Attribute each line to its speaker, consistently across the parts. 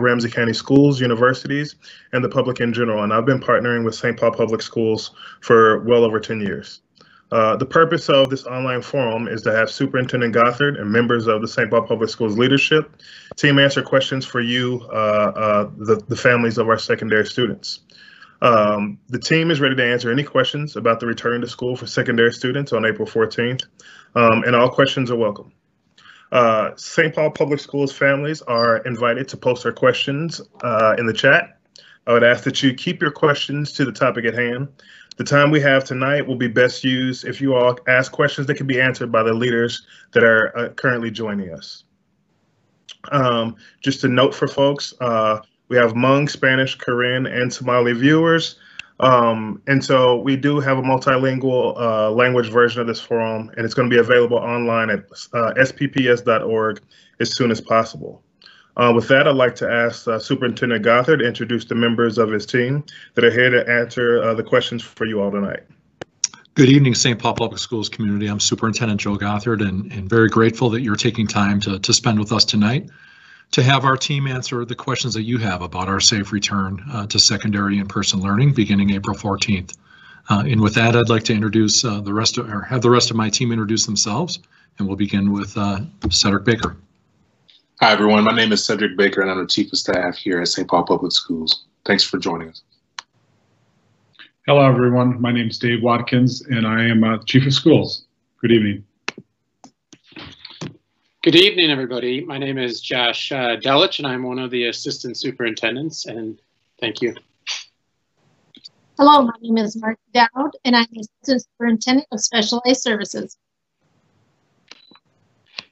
Speaker 1: Ramsey County schools, universities, and the public in general. And I've been partnering with St. Paul Public Schools for well over 10 years. Uh, the purpose of this online forum is to have Superintendent Gothard and members of the St. Paul Public Schools leadership team answer questions for you, uh, uh, the, the families of our secondary students. Um, the team is ready to answer any questions about the return to school for secondary students on April 14th, um, and all questions are welcome. Uh, St. Paul Public Schools families are invited to post their questions uh, in the chat. I would ask that you keep your questions to the topic at hand the time we have tonight will be best used if you all ask questions that can be answered by the leaders that are uh, currently joining us. Um, just a note for folks, uh, we have Hmong, Spanish, Korean, and Somali viewers. Um, and so we do have a multilingual uh, language version of this forum, and it's going to be available online at uh, spps.org as soon as possible. Uh, with that, I'd like to ask uh, Superintendent Gothard to introduce the members of his team that are here to answer uh, the questions for you all tonight.
Speaker 2: Good evening, St. Paul Public Schools community. I'm Superintendent Joe Gothard and, and very grateful that you're taking time to, to spend with us tonight to have our team answer the questions that you have about our safe return uh, to secondary in-person learning beginning April 14th. Uh, and with that, I'd like to introduce uh, the rest of, or have the rest of my team introduce themselves, and we'll begin with Cedric Baker.
Speaker 3: Hi, everyone. My name is Cedric Baker, and I'm the Chief of Staff here at St. Paul Public Schools. Thanks for joining us.
Speaker 4: Hello, everyone. My name is Dave Watkins, and I am uh, Chief of Schools. Good evening.
Speaker 5: Good evening, everybody. My name is Josh uh, Delich, and I'm one of the Assistant Superintendents, and thank you.
Speaker 6: Hello, my name is Mark Dowd, and I'm the Assistant Superintendent of Specialized Services.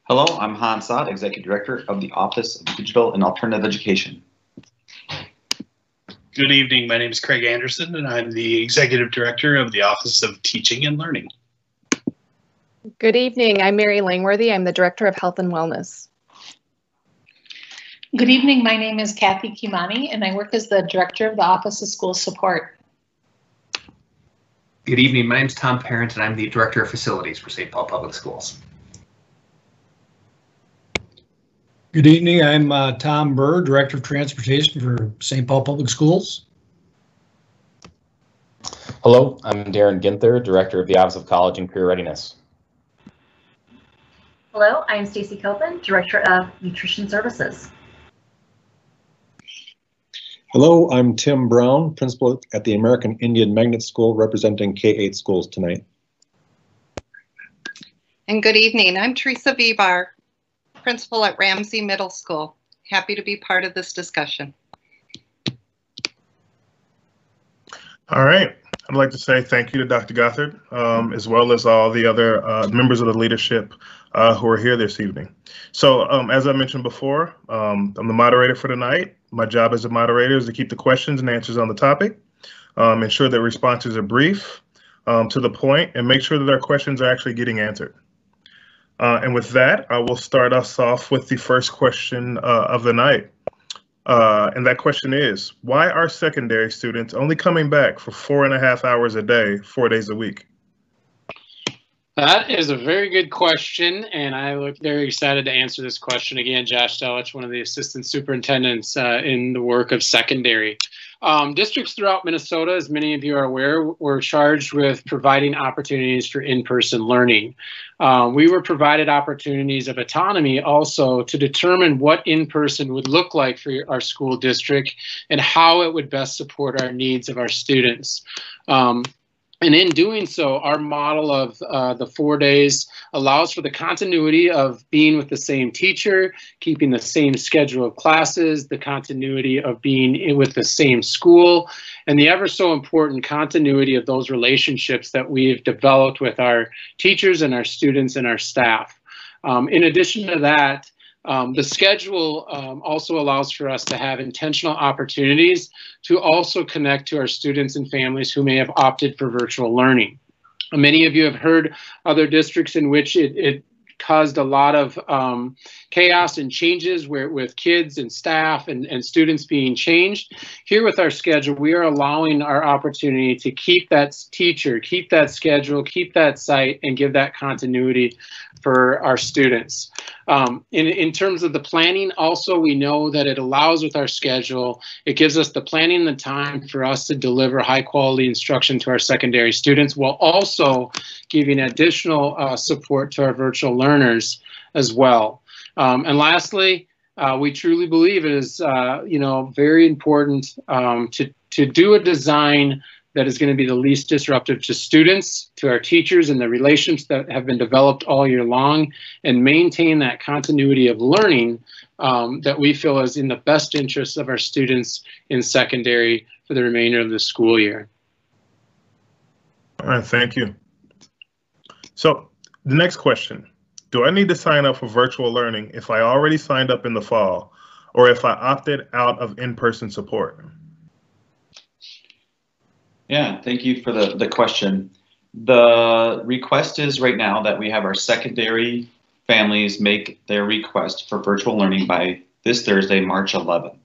Speaker 7: Hello, I'm Hans Saad, Executive Director of the Office of Digital and Alternative Education.
Speaker 8: Good evening. My name is Craig Anderson, and I'm the Executive Director of the Office of Teaching and Learning.
Speaker 9: Good evening. I'm Mary Langworthy. I'm the Director of Health and Wellness.
Speaker 10: Good evening. My name is Kathy Kimani, and I work as the Director of the Office of School Support.
Speaker 11: Good evening. My name is Tom Parent, and I'm the Director of Facilities for St. Paul Public Schools.
Speaker 12: Good evening. I'm uh, Tom Burr, Director of Transportation for St. Paul Public Schools.
Speaker 13: Hello, I'm Darren Ginther, Director of the Office of College and Career Readiness.
Speaker 14: Hello, I'm Stacy Copeland, Director of Nutrition Services.
Speaker 15: Hello, I'm Tim Brown, Principal at the American Indian Magnet School, representing K-8 schools tonight.
Speaker 16: And good evening. I'm Teresa Vibar, principal at Ramsey Middle School. Happy to be part of this discussion.
Speaker 1: All right. I'd like to say thank you to Dr. Gothard, um, as well as all the other uh, members of the leadership uh, who are here this evening. So um, as I mentioned before, um, I'm the moderator for tonight. My job as a moderator is to keep the questions and answers on the topic, um, ensure that responses are brief, um, to the point, and make sure that our questions are actually getting answered. Uh, and with that, I will start us off with the first question uh, of the night. Uh, and that question is, why are secondary students only coming back for four and a half hours a day, four days a week?
Speaker 5: That is a very good question, and I look very excited to answer this question again. Josh Delich, one of the assistant superintendents uh, in the work of secondary. Um, districts throughout Minnesota, as many of you are aware, were charged with providing opportunities for in-person learning. Um, we were provided opportunities of autonomy also to determine what in-person would look like for our school district and how it would best support our needs of our students. Um, and in doing so, our model of uh, the four days allows for the continuity of being with the same teacher, keeping the same schedule of classes, the continuity of being with the same school, and the ever so important continuity of those relationships that we've developed with our teachers and our students and our staff. Um, in addition to that, um, the schedule um, also allows for us to have intentional opportunities to also connect to our students and families who may have opted for virtual learning. Many of you have heard other districts in which it, it caused a lot of um, chaos and changes where, with kids and staff and, and students being changed. Here with our schedule, we are allowing our opportunity to keep that teacher, keep that schedule, keep that site, and give that continuity for our students. Um, in, in terms of the planning, also, we know that it allows with our schedule, it gives us the planning and the time for us to deliver high quality instruction to our secondary students while also giving additional uh, support to our virtual learners as well. Um, and lastly, uh, we truly believe it is, uh, you know, very important um, to, to do a design that is going to be the least disruptive to students, to our teachers, and the relations that have been developed all year long, and maintain that continuity of learning um, that we feel is in the best interest of our students in secondary for the remainder of the school year.
Speaker 1: All right, thank you. So the next question, do I need to sign up for virtual learning if I already signed up in the fall or if I opted out of in-person support?
Speaker 7: Yeah, thank you for the, the question. The request is right now that we have our secondary families make their request for virtual learning by this Thursday, March 11th.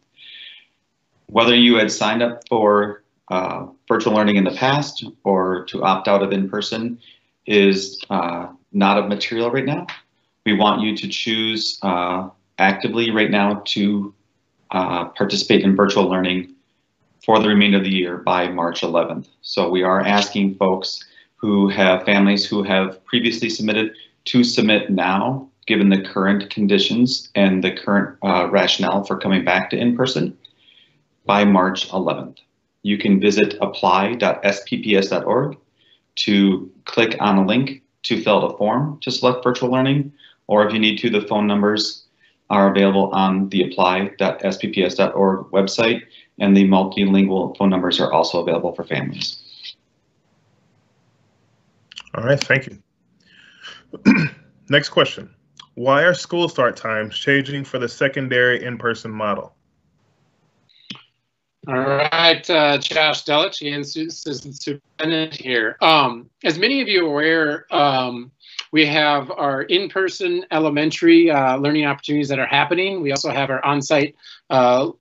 Speaker 7: Whether you had signed up for uh, virtual learning in the past or to opt out of in-person is uh, not of material right now. We want you to choose uh, actively right now to uh, participate in virtual learning for the remainder of the year by March 11th. So we are asking folks who have families who have previously submitted to submit now, given the current conditions and the current uh, rationale for coming back to in-person by March 11th. You can visit apply.spps.org to click on a link to fill out a form to select virtual learning, or if you need to, the phone numbers are available on the apply.spps.org website and the multilingual phone numbers are also available for families.
Speaker 1: All right, thank you. Next question. Why are school start times changing for the secondary in-person model?
Speaker 5: All right, uh, Josh Delich, again, Assistant Superintendent here. Um, as many of you are aware, um, we have our in-person elementary uh, learning opportunities that are happening. We also have our on-site uh,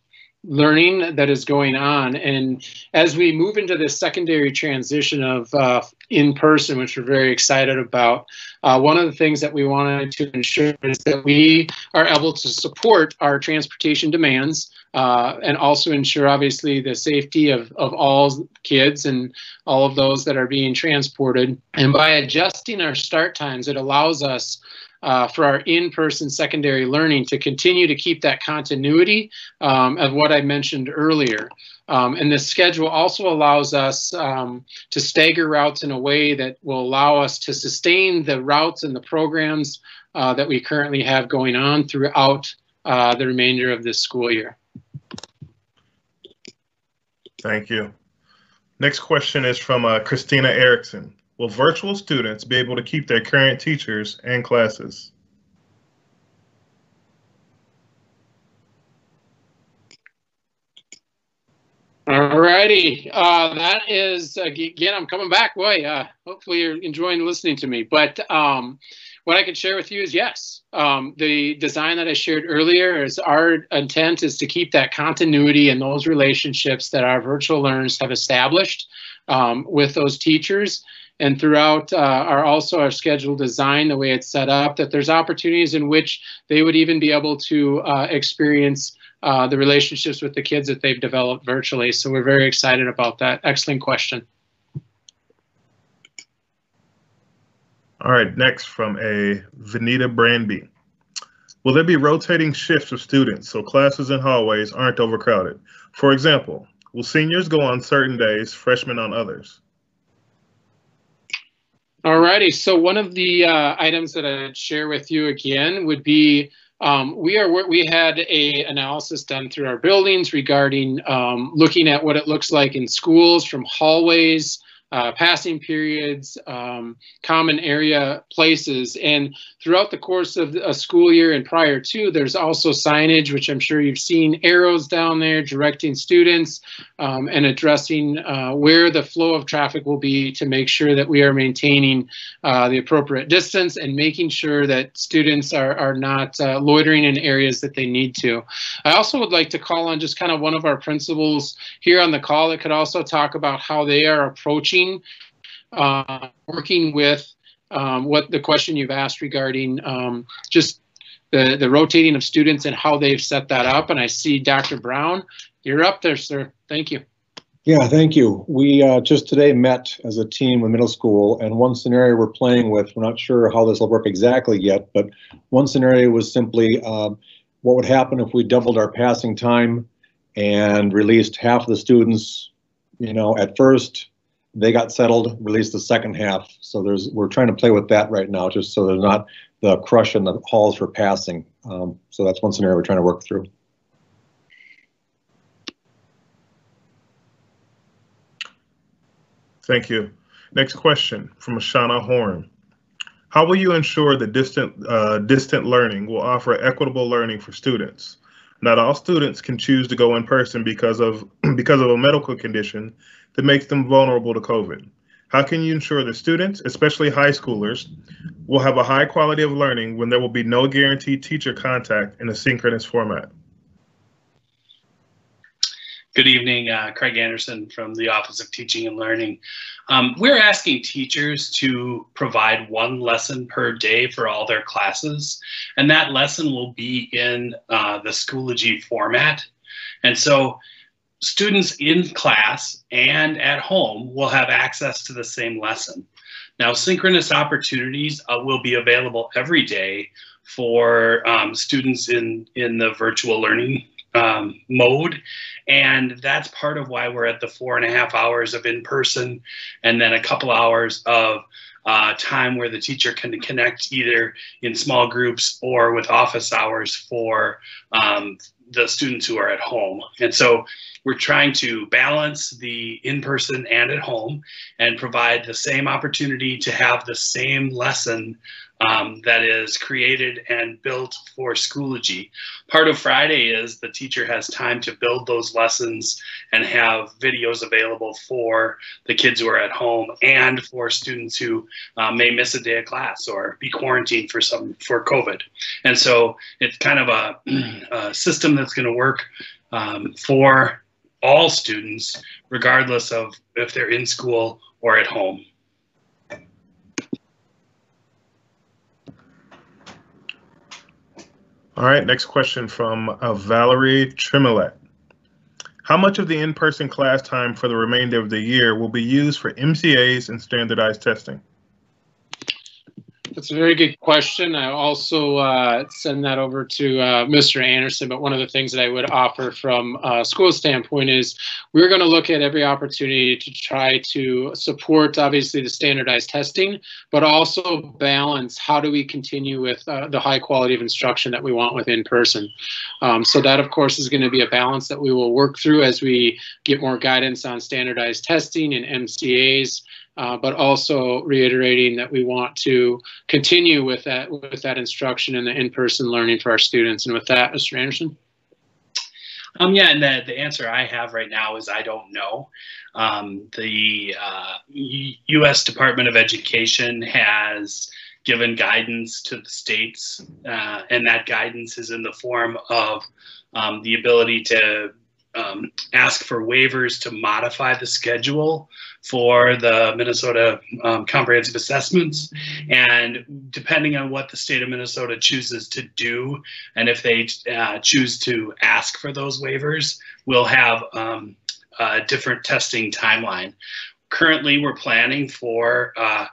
Speaker 5: learning that is going on. And as we move into this secondary transition of uh, in person, which we're very excited about, uh, one of the things that we wanted to ensure is that we are able to support our transportation demands uh, and also ensure, obviously, the safety of, of all kids and all of those that are being transported. And by adjusting our start times, it allows us uh, for our in-person secondary learning to continue to keep that continuity um, of what I mentioned earlier. Um, and the schedule also allows us um, to stagger routes in a way that will allow us to sustain the routes and the programs uh, that we currently have going on throughout uh, the remainder of this school year.
Speaker 1: Thank you. Next question is from uh, Christina Erickson. Will virtual students be able to keep their current teachers and classes?
Speaker 5: All righty. Uh, that is, again, I'm coming back. Boy, uh, hopefully you're enjoying listening to me. But um, what I can share with you is yes. Um, the design that I shared earlier is our intent is to keep that continuity and those relationships that our virtual learners have established um, with those teachers and throughout uh, our also our schedule design, the way it's set up, that there's opportunities in which they would even be able to uh, experience uh, the relationships with the kids that they've developed virtually. So we're very excited about that. Excellent question.
Speaker 1: All right, next from a Vanita Branby. Will there be rotating shifts of students so classes and hallways aren't overcrowded? For example, will seniors go on certain days, freshmen on others?
Speaker 5: Alrighty, so one of the uh, items that I'd share with you again would be um, we are we had a analysis done through our buildings regarding um, looking at what it looks like in schools from hallways uh, passing periods, um, common area places. And throughout the course of a school year and prior to, there's also signage, which I'm sure you've seen, arrows down there directing students um, and addressing uh, where the flow of traffic will be to make sure that we are maintaining uh, the appropriate distance and making sure that students are, are not uh, loitering in areas that they need to. I also would like to call on just kind of one of our principals here on the call that could also talk about how they are approaching uh, working with um, what the question you've asked regarding um, just the, the rotating of students and how they've set that up. And I see Dr. Brown, you're up there, sir. Thank you.
Speaker 15: Yeah, thank you. We uh, just today met as a team with middle school, and one scenario we're playing with, we're not sure how this will work exactly yet, but one scenario was simply uh, what would happen if we doubled our passing time and released half of the students, you know, at first, they got settled, released the second half. So there's we're trying to play with that right now, just so there's not the crush in the halls for passing. Um, so that's one scenario we're trying to work through.
Speaker 1: Thank you. Next question from Ashana Horn. How will you ensure that distant, uh, distant learning will offer equitable learning for students? Not all students can choose to go in person because of, because of a medical condition that makes them vulnerable to COVID. How can you ensure that students, especially high schoolers, will have a high quality of learning when there will be no guaranteed teacher contact in a synchronous format?
Speaker 8: Good evening, uh, Craig Anderson from the Office of Teaching and Learning. Um, we're asking teachers to provide one lesson per day for all their classes, and that lesson will be in uh, the Schoology format. And so students in class and at home will have access to the same lesson. Now, synchronous opportunities uh, will be available every day for um, students in, in the virtual learning um, mode. And that's part of why we're at the four and a half hours of in person and then a couple hours of uh, time where the teacher can connect either in small groups or with office hours for um, the students who are at home. And so we're trying to balance the in person and at home and provide the same opportunity to have the same lesson um, that is created and built for Schoology. Part of Friday is the teacher has time to build those lessons and have videos available for the kids who are at home and for students who uh, may miss a day of class or be quarantined for some for COVID. And so it's kind of a, a system that's going to work um, for all students, regardless of if they're in school or at home.
Speaker 1: All right, next question from uh, Valerie Tremolette. How much of the in-person class time for the remainder of the year will be used for MCAs and standardized testing?
Speaker 5: That's a very good question. I also uh, send that over to uh, Mr. Anderson. But one of the things that I would offer from a school standpoint is we're going to look at every opportunity to try to support, obviously, the standardized testing, but also balance how do we continue with uh, the high quality of instruction that we want with in person. Um, so that, of course, is going to be a balance that we will work through as we get more guidance on standardized testing and MCAs uh, but also reiterating that we want to continue with that with that instruction and the in-person learning for our students. And with that, Mr. Anderson.
Speaker 8: Um, yeah, and the, the answer I have right now is I don't know. Um, the uh, U.S. Department of Education has given guidance to the states, uh, and that guidance is in the form of um, the ability to um, ask for waivers to modify the schedule for the Minnesota um, comprehensive assessments. And depending on what the state of Minnesota chooses to do, and if they uh, choose to ask for those waivers, we'll have um, a different testing timeline. Currently, we're planning for uh,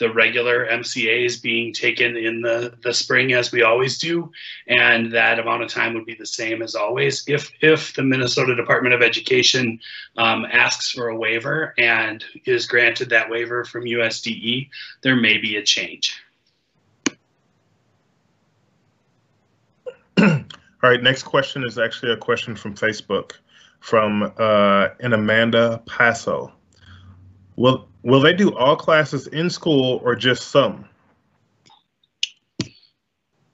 Speaker 8: the regular MCAs being taken in the, the spring as we always do, and that amount of time would be the same as always. If if the Minnesota Department of Education um, asks for a waiver and is granted that waiver from USDE, there may be a change.
Speaker 1: All right, next question is actually a question from Facebook from uh, an Amanda Paso. Will will they do all classes in school or just some?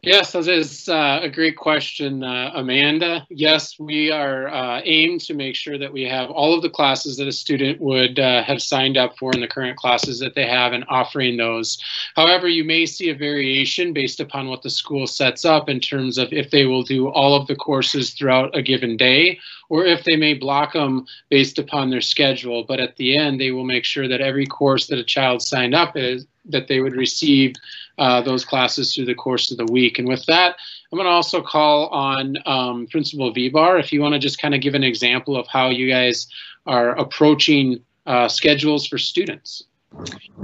Speaker 5: Yes, that is uh, a great question, uh, Amanda. Yes, we are uh, aimed to make sure that we have all of the classes that a student would uh, have signed up for in the current classes that they have and offering those. However, you may see a variation based upon what the school sets up in terms of if they will do all of the courses throughout a given day or if they may block them based upon their schedule. But at the end, they will make sure that every course that a child signed up is that they would receive uh, those classes through the course of the week. And with that, I'm going to also call on um, Principal Vibar if you want to just kind of give an example of how you guys are approaching uh, schedules for students.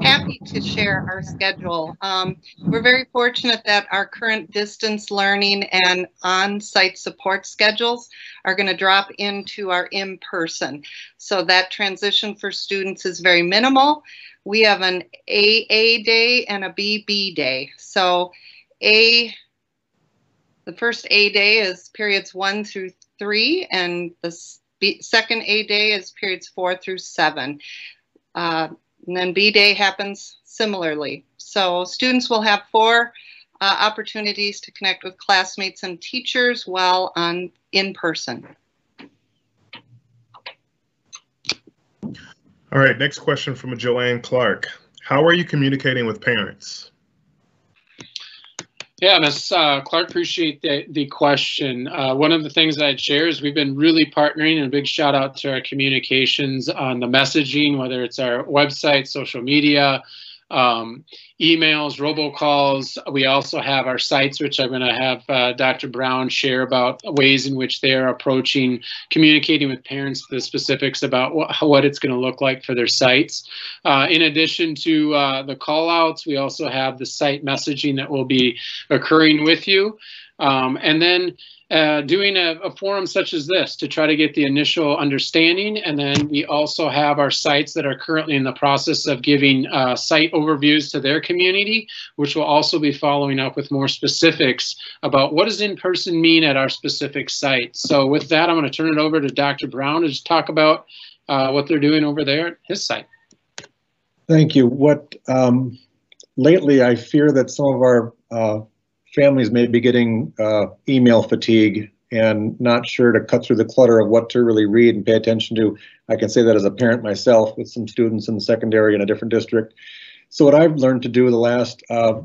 Speaker 16: Happy to share our schedule. Um, we're very fortunate that our current distance learning and on-site support schedules are going to drop into our in-person. So that transition for students is very minimal. We have an AA day and a BB day. So A, the first A day is periods one through three, and the second A day is periods four through seven. Uh, and then B Day happens similarly. So students will have four uh, opportunities to connect with classmates and teachers while on in person.
Speaker 1: All right, next question from Joanne Clark. How are you communicating with parents?
Speaker 5: Yeah, Ms. Uh, Clark, appreciate the, the question. Uh, one of the things I'd share is we've been really partnering and a big shout out to our communications on the messaging, whether it's our website, social media, um, emails, robocalls. We also have our sites, which I'm going to have uh, Dr. Brown share about ways in which they're approaching communicating with parents the specifics about what, what it's going to look like for their sites. Uh, in addition to uh, the call outs, we also have the site messaging that will be occurring with you. Um, and then uh, doing a, a, forum such as this to try to get the initial understanding. And then we also have our sites that are currently in the process of giving uh, site overviews to their community, which will also be following up with more specifics about what does in-person mean at our specific site. So with that, I'm going to turn it over to Dr. Brown to just talk about uh, what they're doing over there at his site.
Speaker 15: Thank you. What um, lately I fear that some of our uh, families may be getting uh, email fatigue and not sure to cut through the clutter of what to really read and pay attention to. I can say that as a parent myself with some students in the secondary in a different district. So what I've learned to do the last uh,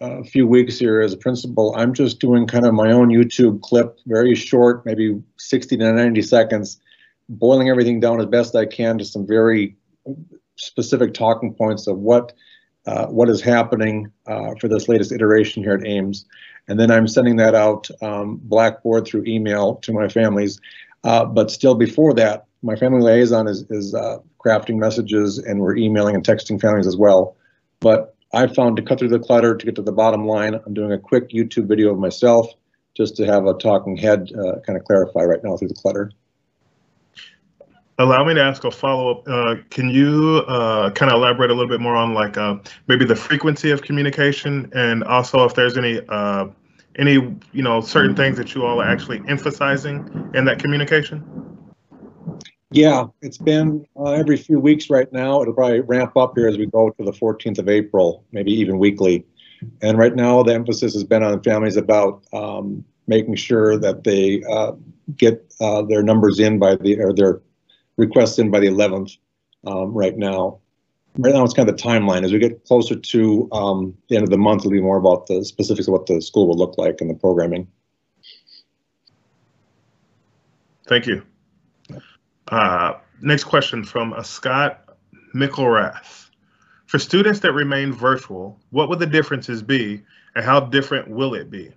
Speaker 15: uh, few weeks here as a principal, I'm just doing kind of my own YouTube clip, very short, maybe 60 to 90 seconds, boiling everything down as best I can to some very specific talking points of what uh, what is happening uh, for this latest iteration here at AIMS. And then I'm sending that out um, Blackboard through email to my families. Uh, but still before that, my family liaison is, is uh, crafting messages and we're emailing and texting families as well. But I found to cut through the clutter, to get to the bottom line, I'm doing a quick YouTube video of myself just to have a talking head uh, kind of clarify right now through the clutter
Speaker 1: allow me to ask a follow-up. Uh, can you uh, kind of elaborate a little bit more on like uh, maybe the frequency of communication and also if there's any uh, any you know certain things that you all are actually emphasizing in that communication?
Speaker 15: Yeah, it's been uh, every few weeks right now. It'll probably ramp up here as we go to the 14th of April, maybe even weekly. And right now, the emphasis has been on families about um, making sure that they uh, get their numbers in by the or their requests in by the 11th um, right now. Right now, it's kind of the timeline. As we get closer to um, the end of the month, it'll be more about the specifics of what the school will look like and the programming.
Speaker 1: Thank you. Uh, next question from a Scott Mickelrath. For students that remain virtual, what would the differences be and how different will it be?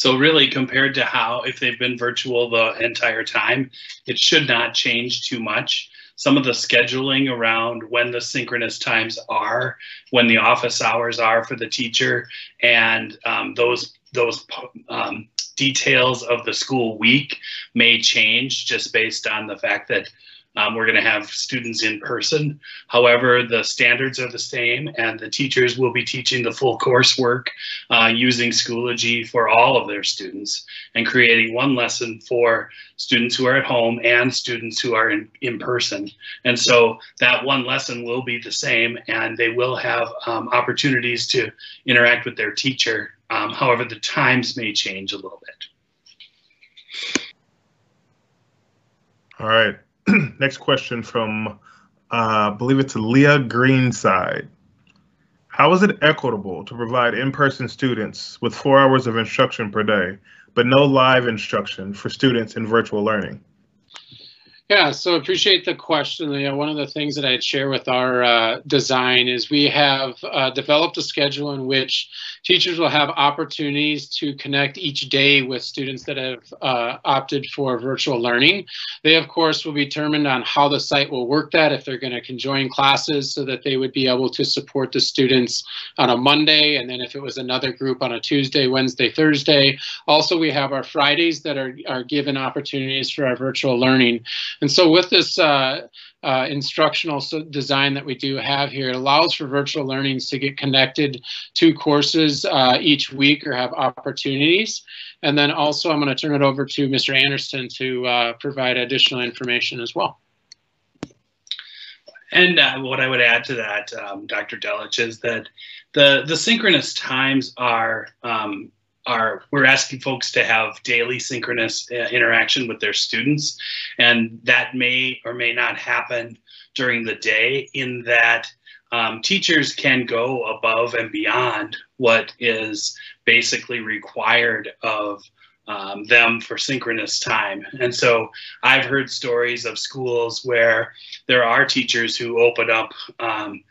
Speaker 8: So really compared to how, if they've been virtual the entire time, it should not change too much. Some of the scheduling around when the synchronous times are, when the office hours are for the teacher, and um, those those um, details of the school week may change just based on the fact that um, we're going to have students in person. However, the standards are the same, and the teachers will be teaching the full coursework uh, using Schoology for all of their students and creating one lesson for students who are at home and students who are in, in person. And so that one lesson will be the same, and they will have um, opportunities to interact with their teacher. Um, however, the times may change a little bit.
Speaker 1: All right. Next question from, uh, I believe it's Leah Greenside. How is it equitable to provide in-person students with four hours of instruction per day, but no live instruction for students in virtual learning?
Speaker 5: Yeah, so I appreciate the question. You know, one of the things that I'd share with our uh, design is we have uh, developed a schedule in which teachers will have opportunities to connect each day with students that have uh, opted for virtual learning. They, of course, will be determined on how the site will work that, if they're going to conjoin classes so that they would be able to support the students on a Monday, and then if it was another group on a Tuesday, Wednesday, Thursday. Also, we have our Fridays that are, are given opportunities for our virtual learning. And so with this uh, uh, instructional design that we do have here, it allows for virtual learnings to get connected to courses uh, each week or have opportunities. And then also I'm going to turn it over to Mr. Anderson to uh, provide additional information as well.
Speaker 8: And uh, what I would add to that, um, Dr. Delich, is that the, the synchronous times are um, are we're asking folks to have daily synchronous uh, interaction with their students and that may or may not happen during the day in that um, teachers can go above and beyond what is basically required of um, them for synchronous time. And so I've heard stories of schools where there are teachers who open up um,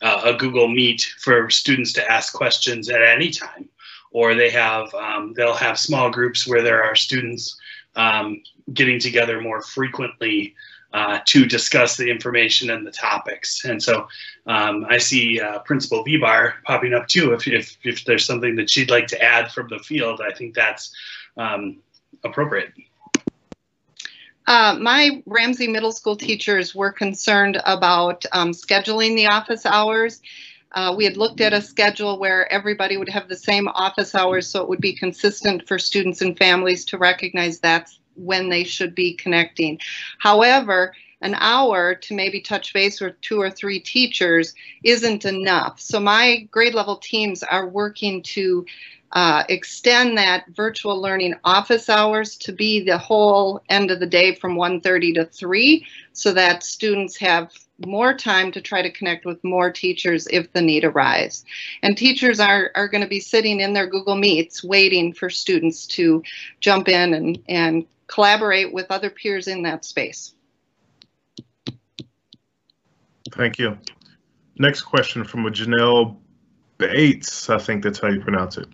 Speaker 8: uh, a Google Meet for students to ask questions at any time or they have um, they'll have small groups where there are students um, getting together more frequently uh, to discuss the information and the topics. And so um, I see uh, Principal Vibar popping up too. If, if, if there's something that she'd like to add from the field, I think that's um, appropriate.
Speaker 16: Uh, my Ramsey Middle School teachers were concerned about um, scheduling the office hours uh, we had looked at a schedule where everybody would have the same office hours, so it would be consistent for students and families to recognize that's when they should be connecting. However, an hour to maybe touch base with two or three teachers isn't enough. So my grade level teams are working to uh, extend that virtual learning office hours to be the whole end of the day from 1.30 to 3 so that students have more time to try to connect with more teachers if the need arises. And teachers are, are going to be sitting in their Google Meets waiting for students to jump in and, and collaborate with other peers in that space.
Speaker 1: Thank you. Next question from Janelle Bates, I think that's how you pronounce it.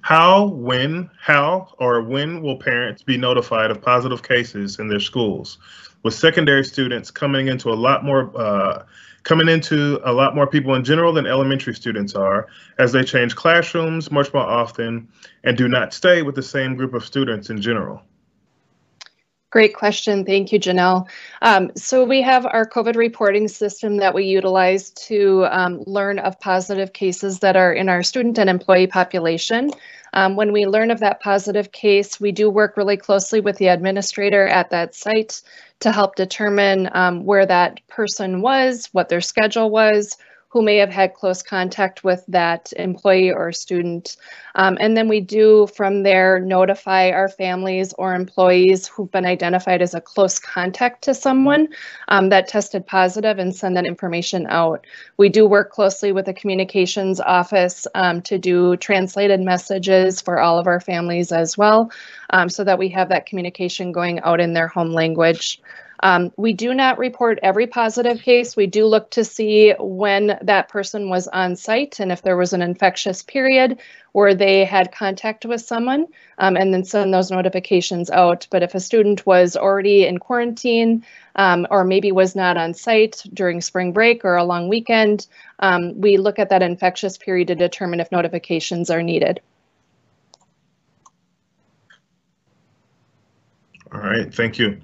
Speaker 1: How, when, how, or when will parents be notified of positive cases in their schools? With secondary students coming into a lot more uh, coming into a lot more people in general than elementary students are as they change classrooms much more often and do not stay with the same group of students in general?
Speaker 9: Great question. Thank you, Janelle. Um, so we have our COVID reporting system that we utilize to um, learn of positive cases that are in our student and employee population. Um, when we learn of that positive case, we do work really closely with the administrator at that site to help determine um, where that person was, what their schedule was, who may have had close contact with that employee or student. Um, and then we do from there notify our families or employees who've been identified as a close contact to someone um, that tested positive and send that information out. We do work closely with the communications office um, to do translated messages for all of our families as well, um, so that we have that communication going out in their home language. Um, we do not report every positive case. We do look to see when that person was on site and if there was an infectious period where they had contact with someone um, and then send those notifications out. But if a student was already in quarantine um, or maybe was not on site during spring break or a long weekend, um, we look at that infectious period to determine if notifications are needed.
Speaker 1: All right, thank you.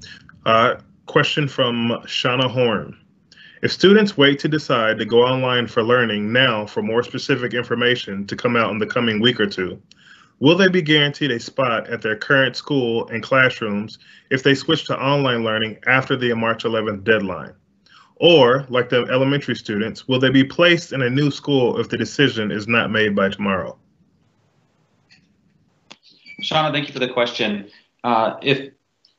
Speaker 1: Uh, Question from Shauna Horn. If students wait to decide to go online for learning now for more specific information to come out in the coming week or two, will they be guaranteed a spot at their current school and classrooms if they switch to online learning after the March 11th deadline? Or, like the elementary students, will they be placed in a new school if the decision is not made by tomorrow?
Speaker 7: Shauna, thank you for the question. Uh, if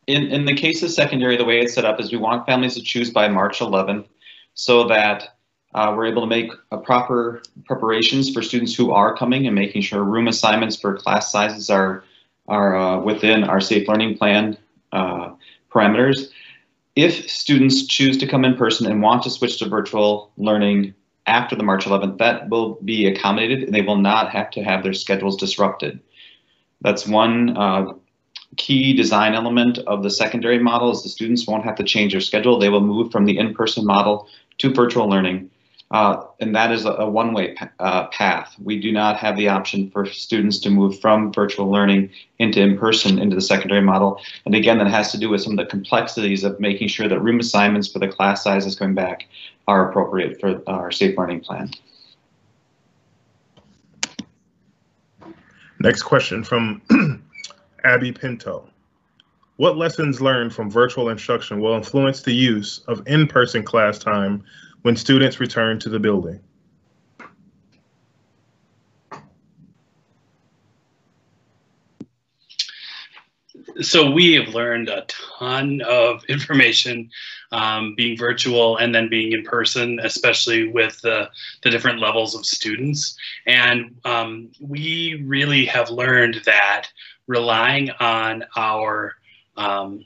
Speaker 7: in, in the case of secondary, the way it's set up is we want families to choose by March 11th so that uh, we're able to make proper preparations for students who are coming and making sure room assignments for class sizes are, are uh, within our safe learning plan uh, parameters. if students choose to come in person and want to switch to virtual learning after the March 11th, that will be accommodated and they will not have to have their schedules disrupted. That's one uh, key design element of the secondary model is the students won't have to change their schedule. They will move from the in-person model to virtual learning. Uh, and that is a, a one-way uh, path. We do not have the option for students to move from virtual learning into in-person into the secondary model. And again, that has to do with some of the complexities of making sure that room assignments for the class sizes coming back are appropriate for our safe learning plan.
Speaker 1: Next question from Abby Pinto. What lessons learned from virtual instruction will influence the use of in-person class time when students return to the building?
Speaker 8: so we have learned a ton of information um, being virtual and then being in person, especially with the, the different levels of students. And um, we really have learned that relying on our um,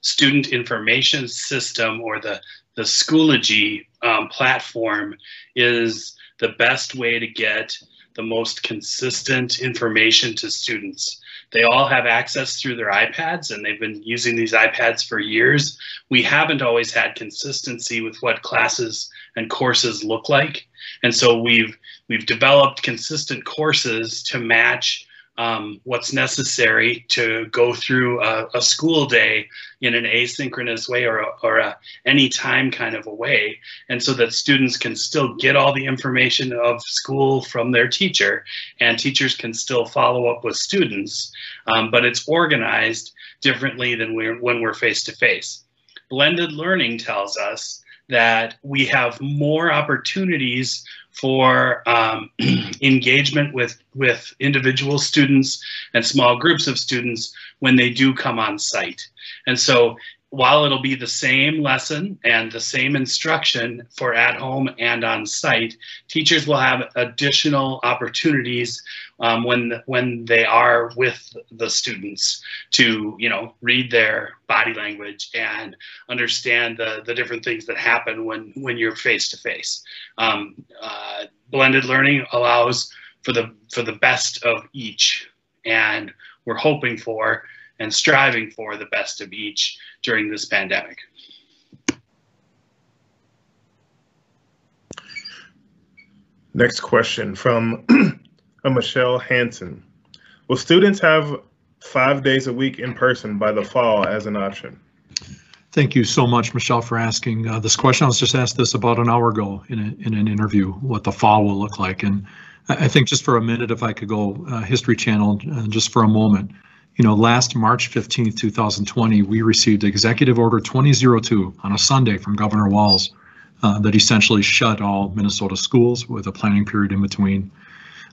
Speaker 8: student information system or the, the Schoology um, platform is the best way to get the most consistent information to students. They all have access through their iPads and they've been using these iPads for years. We haven't always had consistency with what classes and courses look like. And so we've we've developed consistent courses to match um, what's necessary to go through a, a, school day in an asynchronous way or, a, or a anytime kind of a way. And so that students can still get all the information of school from their teacher and teachers can still follow up with students, um, but it's organized differently than we're, when we're face to face. Blended learning tells us that we have more opportunities for um, engagement with, with individual students and small groups of students when they do come on site. And so while it'll be the same lesson and the same instruction for at home and on site, teachers will have additional opportunities um, when when they are with the students to you know read their body language and understand the the different things that happen when when you're face to face. Blended learning allows for the for the best of each, and we're hoping for and striving for the best of each during this pandemic.
Speaker 1: Next question from Michelle Hanson. Will students have five days a week in person by the fall as an option?
Speaker 2: Thank you so much, Michelle, for asking uh, this question. I was just asked this about an hour ago in, a, in an interview, what the fall will look like. And I think just for a minute, if I could go uh, History Channel uh, just for a moment, you know, last March 15th, 2020, we received Executive Order 2002 on a Sunday from Governor Walz uh, that essentially shut all Minnesota schools with a planning period in between.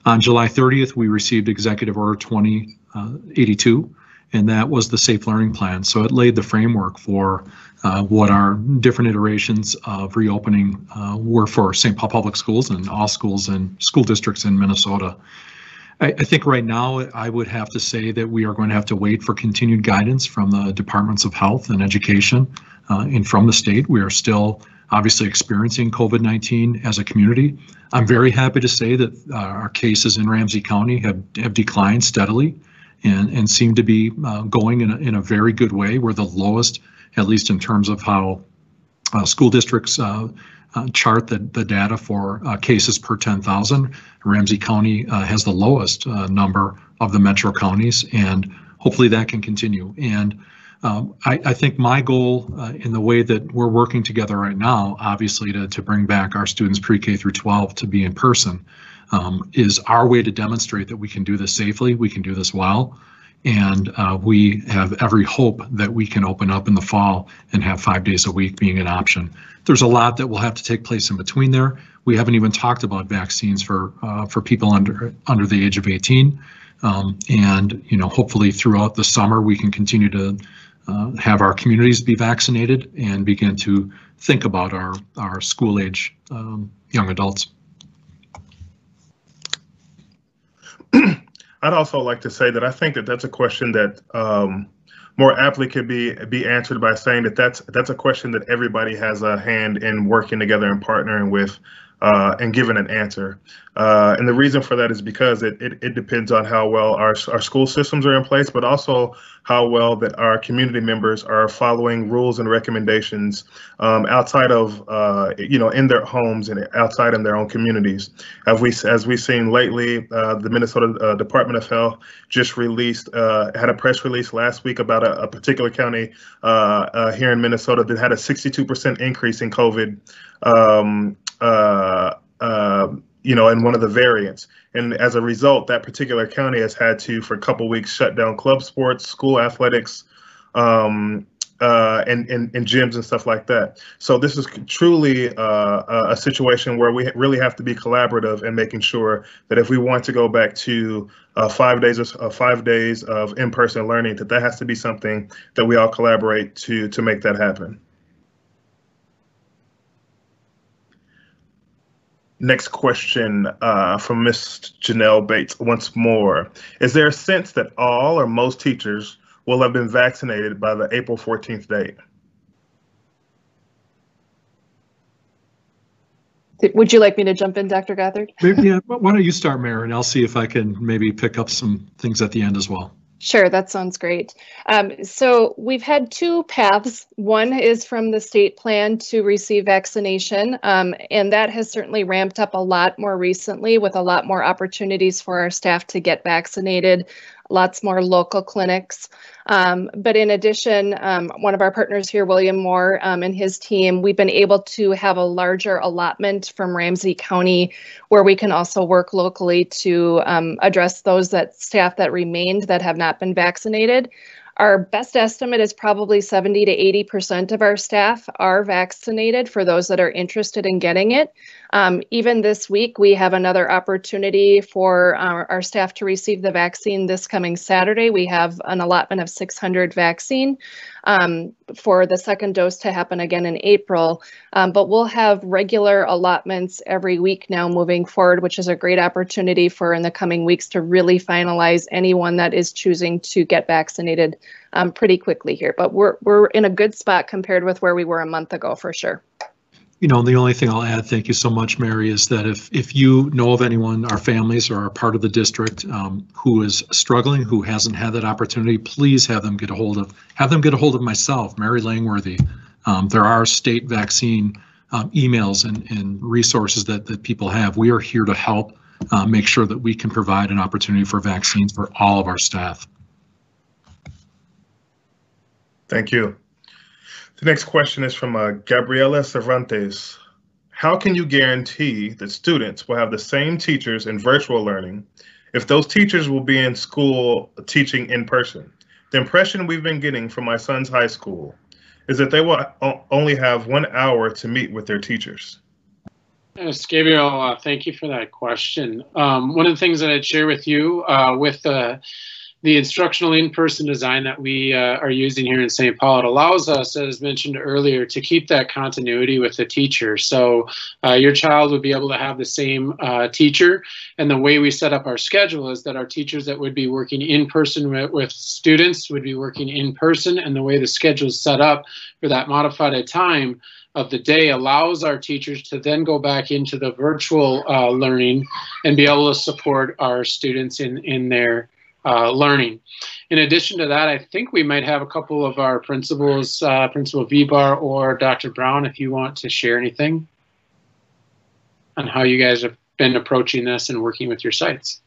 Speaker 2: On July 30th, we received Executive Order 2082, uh, and that was the Safe Learning Plan. So it laid the framework for uh, what our different iterations of reopening uh, were for St. Paul Public Schools and all schools and school districts in Minnesota. I, I, think right now I would have to say that we are going to have to wait for continued guidance from the departments of health and education uh, and from the state. We are still obviously experiencing COVID-19 as a community. I'm very happy to say that uh, our cases in Ramsey County have, have declined steadily and, and seem to be uh, going in a, in a very good way. We're the lowest, at least in terms of how uh, school districts uh, uh, chart the, the data for uh, cases per 10,000. Ramsey County uh, has the lowest uh, number of the metro counties, and hopefully that can continue. And um, I, I, think my goal uh, in the way that we're working together right now, obviously to, to bring back our students pre-K through 12 to be in person, um, is our way to demonstrate that we can do this safely, we can do this well, and uh, we have every hope that we can open up in the fall and have five days a week being an option. There's a lot that will have to take place in between there. We haven't even talked about vaccines for uh, for people under under the age of 18, um, and you know hopefully throughout the summer we can continue to uh, have our communities be vaccinated and begin to think about our our school age um, young adults.
Speaker 1: I'd also like to say that I think that that's a question that um, more aptly could be be answered by saying that that's that's a question that everybody has a hand in working together and partnering with uh, and given an answer. Uh, and the reason for that is because it, it, it, depends on how well our, our school systems are in place, but also how well that our community members are following rules and recommendations um, outside of, uh, you know, in their homes and outside in their own communities. As, we, as we've seen lately, uh, the Minnesota uh, Department of Health just released, uh, had a press release last week about a, a particular county here in Minnesota that had a 62% increase in COVID um, uh, uh, you know, in one of the variants. And as a result, that particular county has had to, for a couple weeks, shut down club sports, school athletics, um, uh, and, and, and gyms and stuff like that. So this is truly uh, a situation where we really have to be collaborative and making sure that if we want to go back to uh, five days of uh, five days of in-person learning, that that has to be something that we all collaborate to to make that happen. Next question uh, from Ms. Janelle Bates once more. Is there a sense that all or most teachers will have been vaccinated by the April 14th date?
Speaker 9: Would you like me to jump in, Dr. Gothard?
Speaker 2: Maybe, yeah, why don't you start, Mary, and I'll see if I can maybe pick up some things at the end as well.
Speaker 9: Sure, that sounds great. Um, so we've had two paths. One is from the state plan to receive vaccination, um, and that has certainly ramped up a lot more recently with a lot more opportunities for our staff to get vaccinated lots more local clinics. Um, but in addition, um, one of our partners here, William Moore um, and his team, we've been able to have a larger allotment from Ramsey County where we can also work locally to um, address those that staff that remained that have not been vaccinated. Our best estimate is probably 70 to 80% of our staff are vaccinated for those that are interested in getting it. Um, even this week, we have another opportunity for our, our, staff to receive the vaccine this coming Saturday. We have an allotment of 600 vaccine um, for the second dose to happen again in April. Um, but we'll have regular allotments every week now moving forward, which is a great opportunity for in the coming weeks to really finalize anyone that is choosing to get vaccinated um, pretty quickly here. But we're, we're in a good spot compared with where we were a month ago for sure
Speaker 2: you know, the only thing I'll add, thank you so much, Mary, is that if if you know of anyone, our families or are part of the district um, who is struggling, who hasn't had that opportunity, please have them get a hold of have them get a hold of myself, Mary Langworthy. Um, there are state vaccine um, emails and, and resources that that people have. We are here to help uh, make sure that we can provide an opportunity for vaccines for all of our staff.
Speaker 1: Thank you. The next question is from uh, Gabriela Cervantes. How can you guarantee that students will have the same teachers in virtual learning if those teachers will be in school teaching in person? The impression we've been getting from my son's high school is that they will only have one hour to meet with their teachers.
Speaker 5: Yes, Gabriel, uh, thank you for that question. Um, one of the things that I'd share with you uh, with the the instructional in-person design that we uh, are using here in St. Paul, it allows us, as mentioned earlier, to keep that continuity with the teacher. So uh, your child would be able to have the same uh, teacher. And the way we set up our schedule is that our teachers that would be working in person with, with students would be working in person. And the way the schedule is set up for that modified time of the day allows our teachers to then go back into the virtual uh, learning and be able to support our students in, in their uh, learning. In addition to that, I think we might have a couple of our principals, uh, Principal Vibar or Dr. Brown, if you want to share anything on how you guys have been approaching this and working with your sites.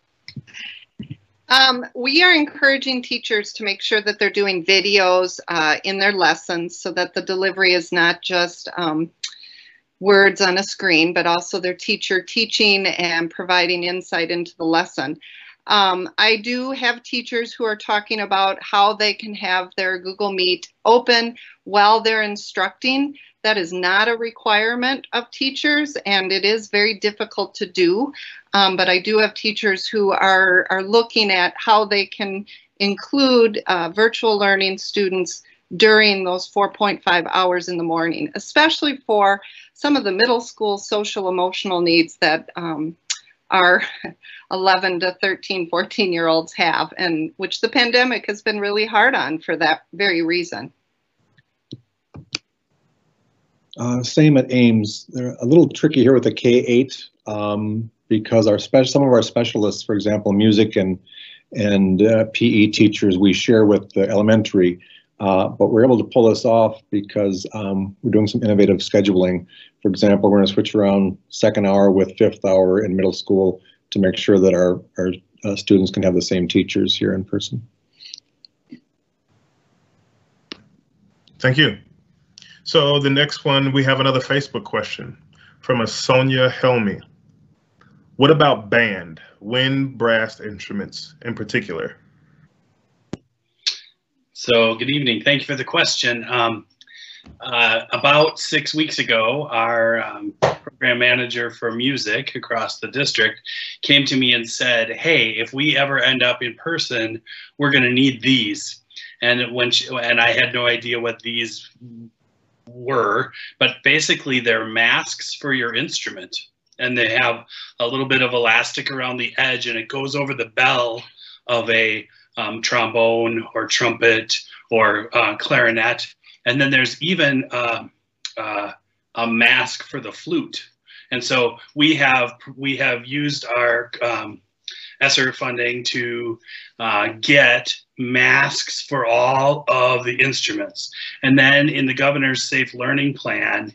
Speaker 16: Um, we are encouraging teachers to make sure that they're doing videos uh, in their lessons so that the delivery is not just um, words on a screen, but also their teacher teaching and providing insight into the lesson. Um, I do have teachers who are talking about how they can have their Google Meet open while they're instructing. That is not a requirement of teachers, and it is very difficult to do. Um, but I do have teachers who are, are looking at how they can include uh, virtual learning students during those 4.5 hours in the morning, especially for some of the middle school social emotional needs that um, our 11 to 13, 14 year olds have, and which the pandemic has been really hard on for that very reason.
Speaker 15: Uh, same at AIMS. They're a little tricky here with the K-8 um, because our some of our specialists, for example, music and and uh, PE teachers, we share with the elementary. Uh, but we're able to pull this off because um, we're doing some innovative scheduling. For example, we're going to switch around second hour with fifth hour in middle school to make sure that our, our uh, students can have the same teachers here in person.
Speaker 1: Thank you. So the next one, we have another Facebook question from a Sonia Helmy. What about band, wind, brass instruments in particular?
Speaker 8: So good evening. Thank you for the question. Um, uh, about six weeks ago, our um, program manager for music across the district came to me and said, "Hey, if we ever end up in person, we're going to need these." And when she, and I had no idea what these were, but basically they're masks for your instrument, and they have a little bit of elastic around the edge, and it goes over the bell of a um, trombone or trumpet or uh, clarinet. And then there's even uh, uh, a mask for the flute. And so we have we have used our um, ESSER funding to uh, get masks for all of the instruments. And then in the governor's safe learning plan,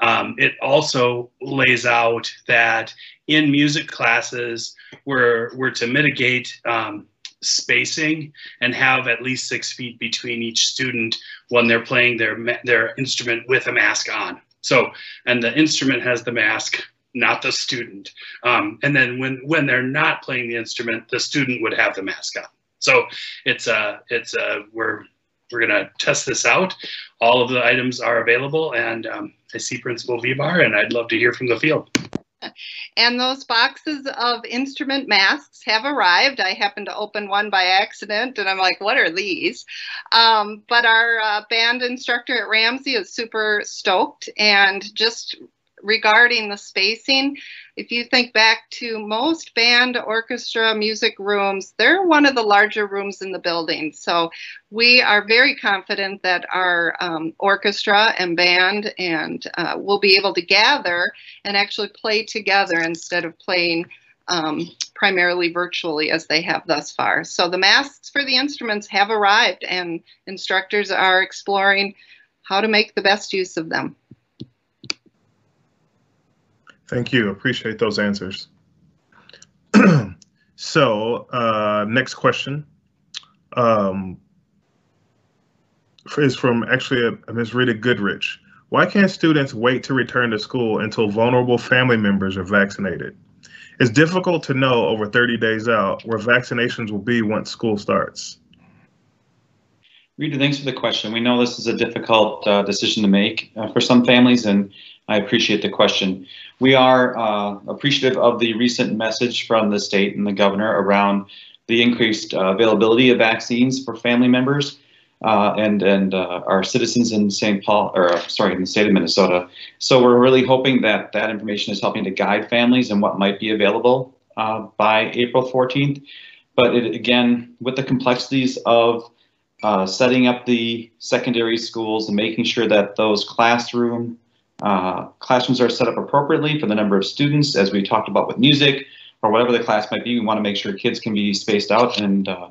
Speaker 8: um, it also lays out that in music classes, we're, we're to mitigate um, spacing and have at least six feet between each student when they're playing their their instrument with a mask on. So, and the instrument has the mask, not the student. Um, and then when when they're not playing the instrument, the student would have the mask on. So it's a it's a we're we're gonna test this out. All of the items are available, and um, I see Principal Vibar, and I'd love to hear from the field.
Speaker 16: And those boxes of instrument masks have arrived. I happened to open one by accident and I'm like, what are these? Um, but our uh, band instructor at Ramsey is super stoked and just regarding the spacing, if you think back to most band, orchestra, music rooms, they're one of the larger rooms in the building. So we are very confident that our um, orchestra and band and uh, will be able to gather and actually play together instead of playing um, primarily virtually as they have thus far. So the masks for the instruments have arrived and instructors are exploring how to make the best use of them.
Speaker 1: Thank you. Appreciate those answers. so, uh, next question um, is from actually a, a Ms. Rita Goodrich. Why can't students wait to return to school until vulnerable family members are vaccinated? It's difficult to know over 30 days out where vaccinations will be once school starts.
Speaker 7: Rita, thanks for the question. We know this is a difficult uh, decision to make uh, for some families, and I appreciate the question. We are uh, appreciative of the recent message from the state and the governor around the increased uh, availability of vaccines for family members uh, and and uh, our citizens in St. Paul, or uh, sorry, in the state of Minnesota. So we're really hoping that that information is helping to guide families and what might be available uh, by April 14th. But it, again, with the complexities of setting up the secondary schools and making sure that those classroom uh, classrooms are set up appropriately for the number of students, as we talked about with music or whatever the class might be. We want to make sure kids can be spaced out and uh,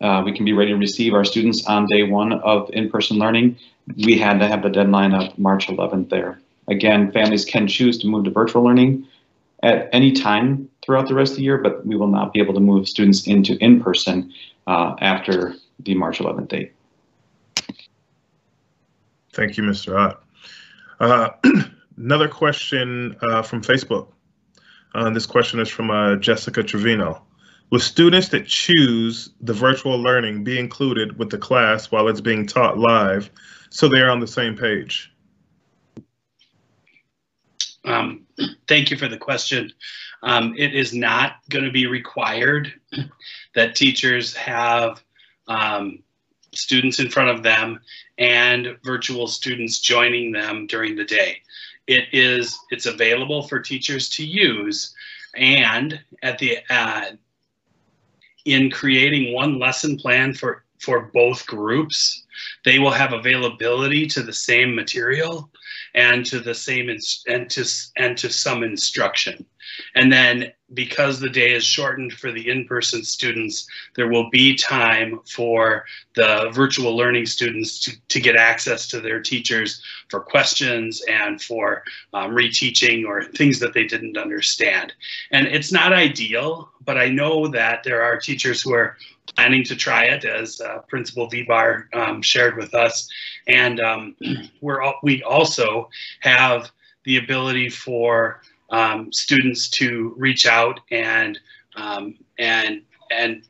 Speaker 7: uh, we can be ready to receive our students on day one of in-person learning. We had to have the deadline of March 11th there. Again, families can choose to move to virtual learning at any time throughout the rest of the year, but we will not be able to move students into in-person uh, after the March 11th date.
Speaker 1: Thank you, Mr. Ott. Uh, another question uh, from Facebook. Uh, this question is from uh, Jessica Trevino. Will students that choose the virtual learning be included with the class while it's being taught live so they're on the same page?
Speaker 8: Um, thank you for the question. Um, it is not going to be required that teachers have um, students in front of them and virtual students joining them during the day. It is, it's available for teachers to use, and at the uh, in creating one lesson plan for for both groups, they will have availability to the same material and to the same and to and to some instruction. And then because the day is shortened for the in-person students, there will be time for the virtual learning students to, to get access to their teachers for questions and for um, reteaching or things that they didn't understand. And it's not ideal, but I know that there are teachers who are planning to try it, as uh, Principal Vibar um, shared with us. And um, we're we also have the ability for um, students to reach out and um, and and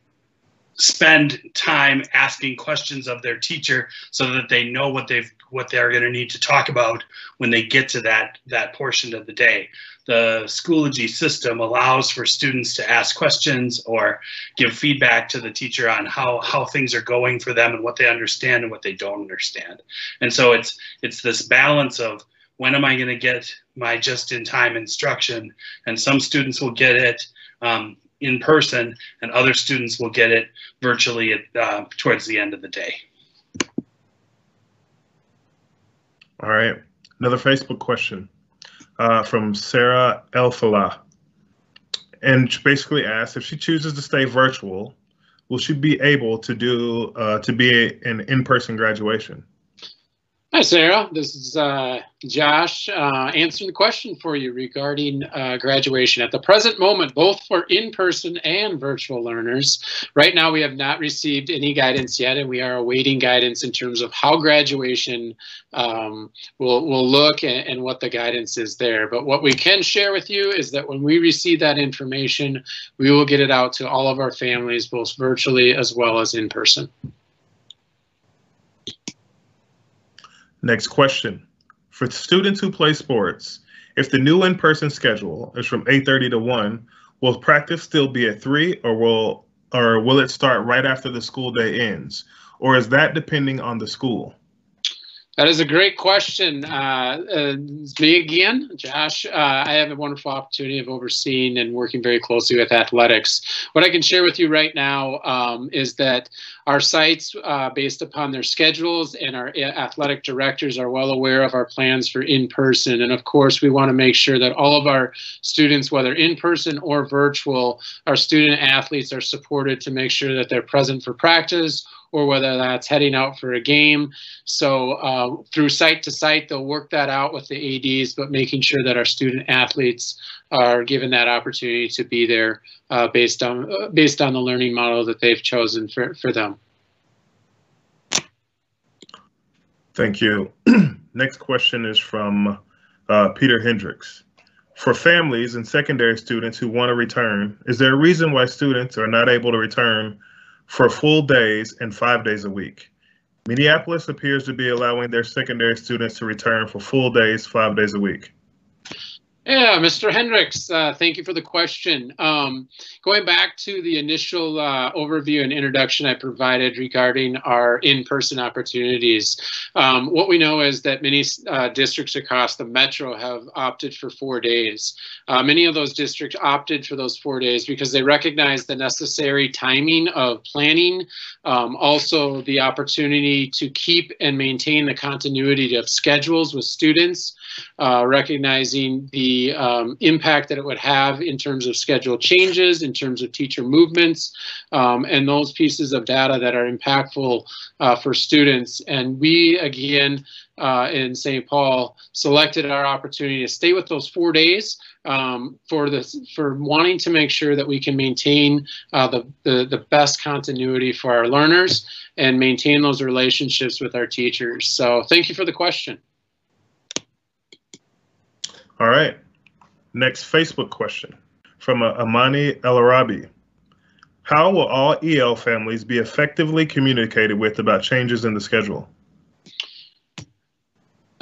Speaker 8: spend time asking questions of their teacher so that they know what they've what they're going to need to talk about when they get to that that portion of the day. The schoology system allows for students to ask questions or give feedback to the teacher on how how things are going for them and what they understand and what they don't understand. And so it's it's this balance of when am I going to get my just-in-time instruction? And some students will get it um, in person, and other students will get it virtually at, uh, towards the end of the day.
Speaker 1: All right, another Facebook question uh, from Sarah Elfala. And she basically asks if she chooses to stay virtual, will she be able to do uh, to be an in-person graduation?
Speaker 5: Hi, Sarah. This is uh, Josh uh, answering the question for you regarding uh, graduation. At the present moment, both for in-person and virtual learners, right now we have not received any guidance yet, and we are awaiting guidance in terms of how graduation um, will, will look and, and what the guidance is there. But what we can share with you is that when we receive that information, we will get it out to all of our families, both virtually as well as in person.
Speaker 1: Next question. For students who play sports, if the new in-person schedule is from 8.30 to 1, will practice still be at 3 or will or will it start right after the school day ends? Or is that depending on the school?
Speaker 5: That is a great question. Uh, uh, it's me again, Josh. Uh, I have a wonderful opportunity of overseeing and working very closely with athletics. What I can share with you right now um, is that our sites, uh, based upon their schedules and our athletic directors are well aware of our plans for in-person. And of course, we want to make sure that all of our students, whether in-person or virtual, our student athletes are supported to make sure that they're present for practice or whether that's heading out for a game. So uh, through site to site, they'll work that out with the ADs, but making sure that our student athletes are given that opportunity to be there uh, based on uh, based on the learning model that they've chosen for, for them.
Speaker 1: Thank you. Next question is from uh, Peter Hendricks. For families and secondary students who want to return, is there a reason why students are not able to return for full days and five days a week. Minneapolis appears to be allowing their secondary students to return for full days, five days a week.
Speaker 5: Yeah, Mr. Hendricks, uh, thank you for the question. Um, going back to the initial uh, overview and introduction I provided regarding our in-person opportunities, um, what we know is that many uh, districts across the metro have opted for four days. Uh, many of those districts opted for those four days because they recognize the necessary timing of planning, um, also the opportunity to keep and maintain the continuity of schedules with students, uh, recognizing the um, impact that it would have in terms of schedule changes, in terms of teacher movements, um, and those pieces of data that are impactful uh, for students. And we, again, uh, in St. Paul, selected our opportunity to stay with those four days um, for this for wanting to make sure that we can maintain uh, the, the the best continuity for our learners and maintain those relationships with our teachers. So thank you for the question.
Speaker 1: All right. Next Facebook question from uh, Amani El Arabi. How will all EL families be effectively communicated with about changes in the schedule?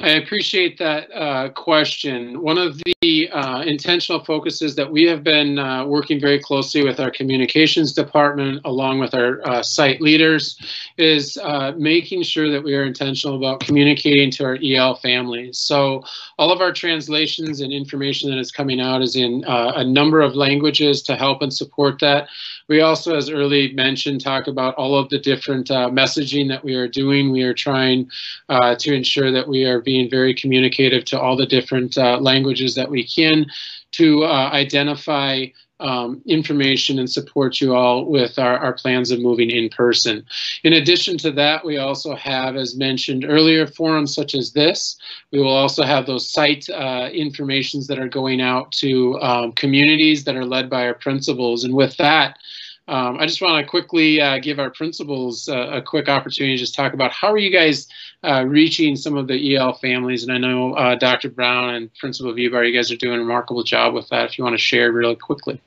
Speaker 5: I appreciate that uh, question. One of the uh, intentional focuses that we have been uh, working very closely with our communications department, along with our uh, site leaders, is uh, making sure that we are intentional about communicating to our EL families. So all of our translations and information that is coming out is in uh, a number of languages to help and support that. We also, as early mentioned, talk about all of the different messaging that we are doing. We are trying to ensure that we are being very communicative to all the different uh, languages that we can to uh, identify um, information and support you all with our, our plans of moving in person. In addition to that, we also have, as mentioned earlier, forums such as this. We will also have those site uh, informations that are going out to um, communities that are led by our principals. And with that, um, I just want to quickly uh, give our principals uh, a quick opportunity to just talk about how are you guys uh, reaching some of the EL families. And I know uh, Dr. Brown and Principal Vibar, you guys are doing a remarkable job with that. If you want to share really quickly.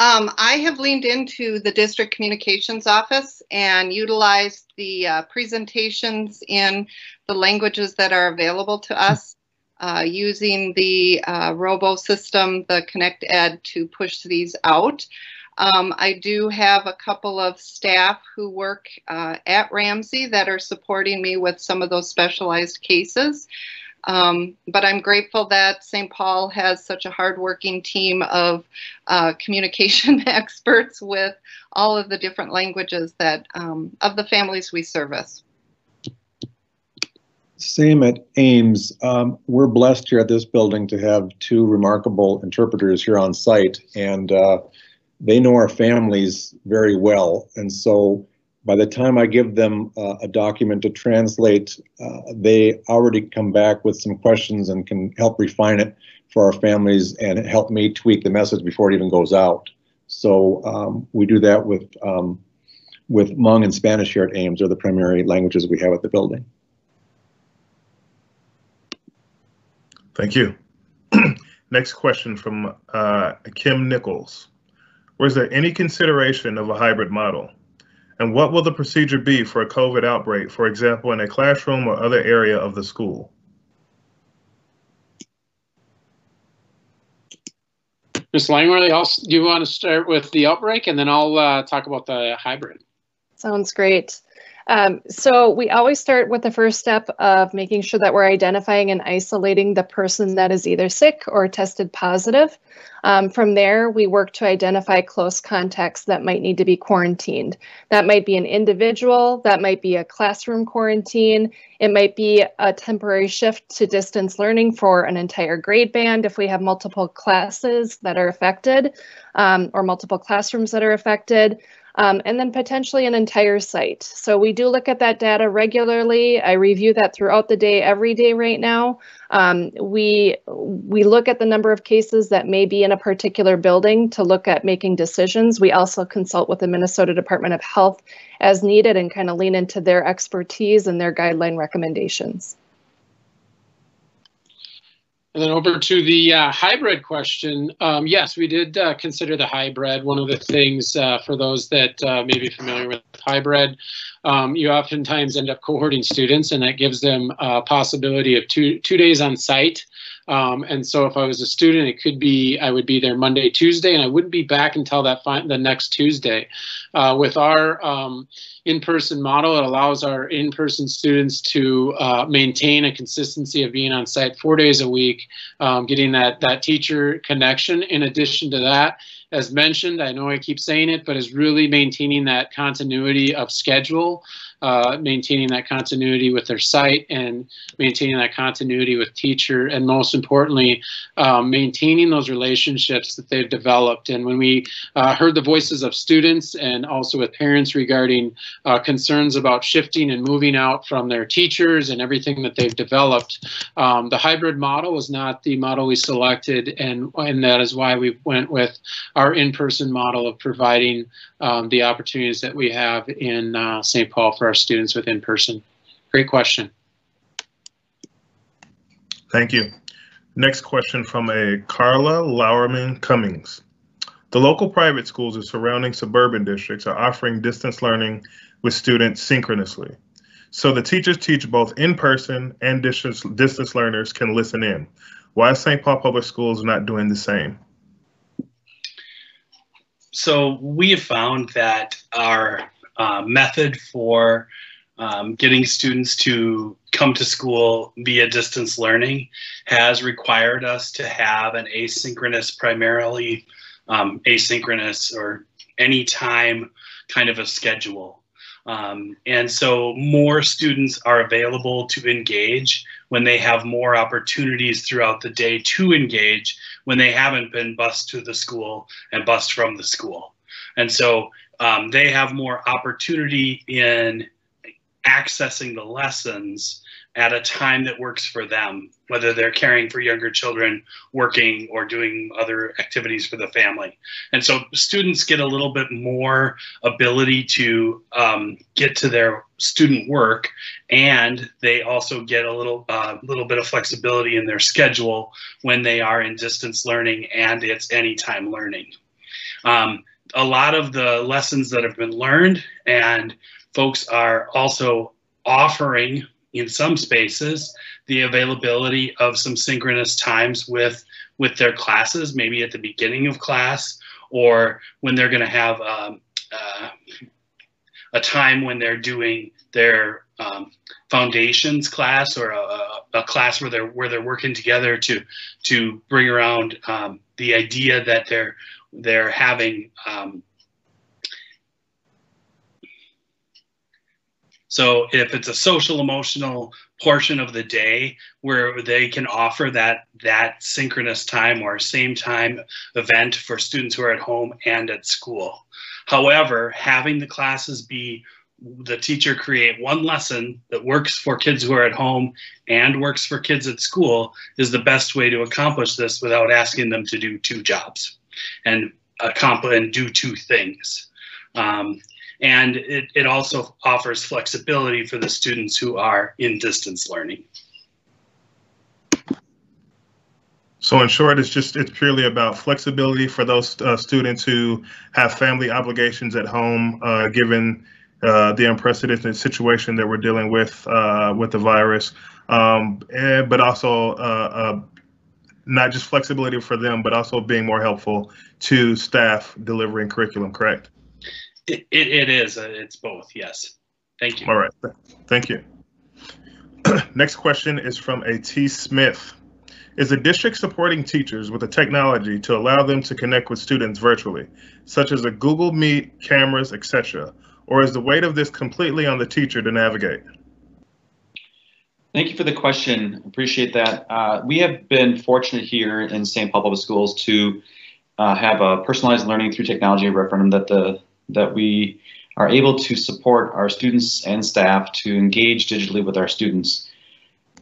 Speaker 16: Um, I have leaned into the district communications office and utilized the uh, presentations in the languages that are available to us uh, using the uh, robo system, the Connect Ed, to push these out. Um, I do have a couple of staff who work uh, at Ramsey that are supporting me with some of those specialized cases. Um, but I'm grateful that St. Paul has such a hardworking team of uh, communication experts with all of the different languages that um, of the families we service.
Speaker 15: Same at AIMS. Um, we're blessed here at this building to have two remarkable interpreters here on site, and uh, they know our families very well. And so by the time I give them uh, a document to translate, uh, they already come back with some questions and can help refine it for our families and help me tweak the message before it even goes out. So um, we do that with um, with Hmong and Spanish here at AIMS, are the primary languages we have at the building.
Speaker 1: Thank you. Next question from uh, Kim Nichols. Was there any consideration of a hybrid model? And what will the procedure be for a COVID outbreak, for example, in a classroom or other area of the school?
Speaker 5: Ms. Langworthy, do you want to start with the outbreak and then I'll uh, talk about the hybrid?
Speaker 9: Sounds great. Um, so we always start with the first step of making sure that we're identifying and isolating the person that is either sick or tested positive. Um, from there, we work to identify close contacts that might need to be quarantined. That might be an individual, that might be a classroom quarantine, it might be a temporary shift to distance learning for an entire grade band if we have multiple classes that are affected um, or multiple classrooms that are affected um, and then potentially an entire site. So we do look at that data regularly. I review that throughout the day, every day right now. Um, we we look at the number of cases that may be in a particular building to look at making decisions. We also consult with the Minnesota Department of Health as needed and kind of lean into their expertise and their guideline recommendations.
Speaker 5: And then over to the uh, hybrid question. Um, yes, we did uh, consider the hybrid. One of the things uh, for those that uh, may be familiar with hybrid, um, you oftentimes end up cohorting students, and that gives them a possibility of two two days on site um, and so if I was a student, it could be I would be there Monday, Tuesday, and I wouldn't be back until that the next Tuesday. Uh, with our um, in-person model, it allows our in-person students to uh, maintain a consistency of being on site four days a week, um, getting that that teacher connection. In addition to that, as mentioned, I know I keep saying it, but is really maintaining that continuity of schedule uh, maintaining that continuity with their site and maintaining that continuity with teacher and most importantly um, maintaining those relationships that they've developed and when we uh, heard the voices of students and also with parents regarding uh, concerns about shifting and moving out from their teachers and everything that they've developed um, the hybrid model was not the model we selected and and that is why we went with our in-person model of providing um, the opportunities that we have in uh, St. Paul for our students with in-person. Great question.
Speaker 1: Thank you. Next question from a Carla Lowerman Cummings. The local private schools in surrounding suburban districts are offering distance learning with students synchronously. So the teachers teach both in person and distance, distance learners can listen in. Why is St. Paul Public Schools not doing the same?
Speaker 8: So we have found that our uh, method for um, getting students to come to school via distance learning has required us to have an asynchronous, primarily um, asynchronous or anytime kind of a schedule. Um, and so more students are available to engage when they have more opportunities throughout the day to engage when they haven't been bused to the school and bused from the school. And so um, they have more opportunity in accessing the lessons at a time that works for them, whether they're caring for younger children, working, or doing other activities for the family. And so students get a little bit more ability to um, get to their student work, and they also get a little uh, little bit of flexibility in their schedule when they are in distance learning and it's anytime learning. Um, a lot of the lessons that have been learned and folks are also offering in some spaces the availability of some synchronous times with with their classes maybe at the beginning of class or when they're going to have um, uh, a time when they're doing their um, foundations class or a, a, class where they're where they're working together to to bring around um, the idea that they're they're having um, So if it's a social emotional portion of the day where they can offer that that synchronous time or same time event for students who are at home and at school. However, having the classes be the teacher create one lesson that works for kids who are at home and works for kids at school is the best way to accomplish this without asking them to do two jobs and accomplish and do two things. Um, and it, it also offers flexibility for the students who are in distance learning.
Speaker 1: So in short, it's just it's purely about flexibility for those uh, students who have family obligations at home, uh, given uh, the unprecedented situation that we're dealing with uh, with the virus, um, and, but also uh, uh, not just flexibility for them, but also being more helpful to staff delivering curriculum. Correct?
Speaker 8: It, it, it is. Uh, it's both. Yes. Thank you.
Speaker 1: All right. Thank you. Next question is from a T. Smith. Is the district supporting teachers with the technology to allow them to connect with students virtually, such as a Google Meet, cameras, etc., or is the weight of this completely on the teacher to navigate?
Speaker 7: Thank you for the question. Appreciate that. Uh, we have been fortunate here in St. Paul Public Schools to uh, have a personalized learning through technology referendum that the that we are able to support our students and staff to engage digitally with our students.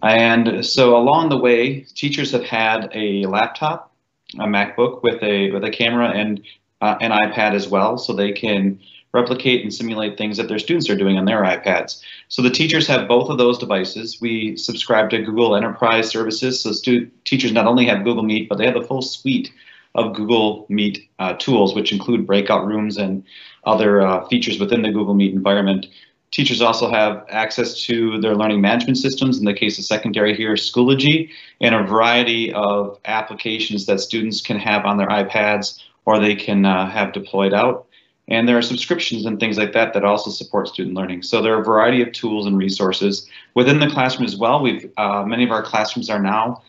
Speaker 7: And so along the way, teachers have had a laptop, a MacBook with a with a camera and uh, an iPad as well, so they can replicate and simulate things that their students are doing on their iPads. So the teachers have both of those devices. We subscribe to Google Enterprise Services, so teachers not only have Google Meet, but they have the full suite of Google Meet uh, tools, which include breakout rooms and other uh, features within the Google Meet environment. Teachers also have access to their learning management systems, in the case of secondary here, Schoology, and a variety of applications that students can have on their iPads or they can uh, have deployed out. And there are subscriptions and things like that that also support student learning. So there are a variety of tools and resources within the classroom as well. We've uh, many of our classrooms are now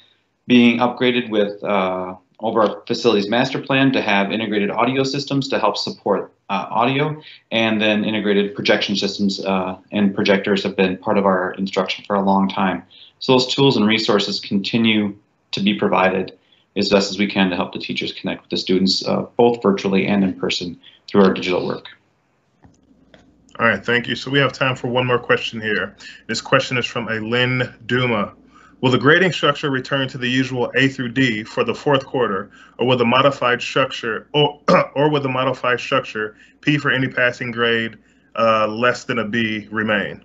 Speaker 7: being upgraded with uh, over our facilities master plan to have integrated audio systems to help support uh, audio, and then integrated projection systems uh, and projectors have been part of our instruction for a long time. So those tools and resources continue to be provided as best as we can to help the teachers connect with the students, uh, both virtually and in person through our digital work.
Speaker 1: All right, thank you. So we have time for one more question here. This question is from a Lynn Duma. Will the grading structure return to the usual A through D for the fourth quarter, or will the modified structure, or, or will the modified structure P for any passing grade uh, less than a B remain?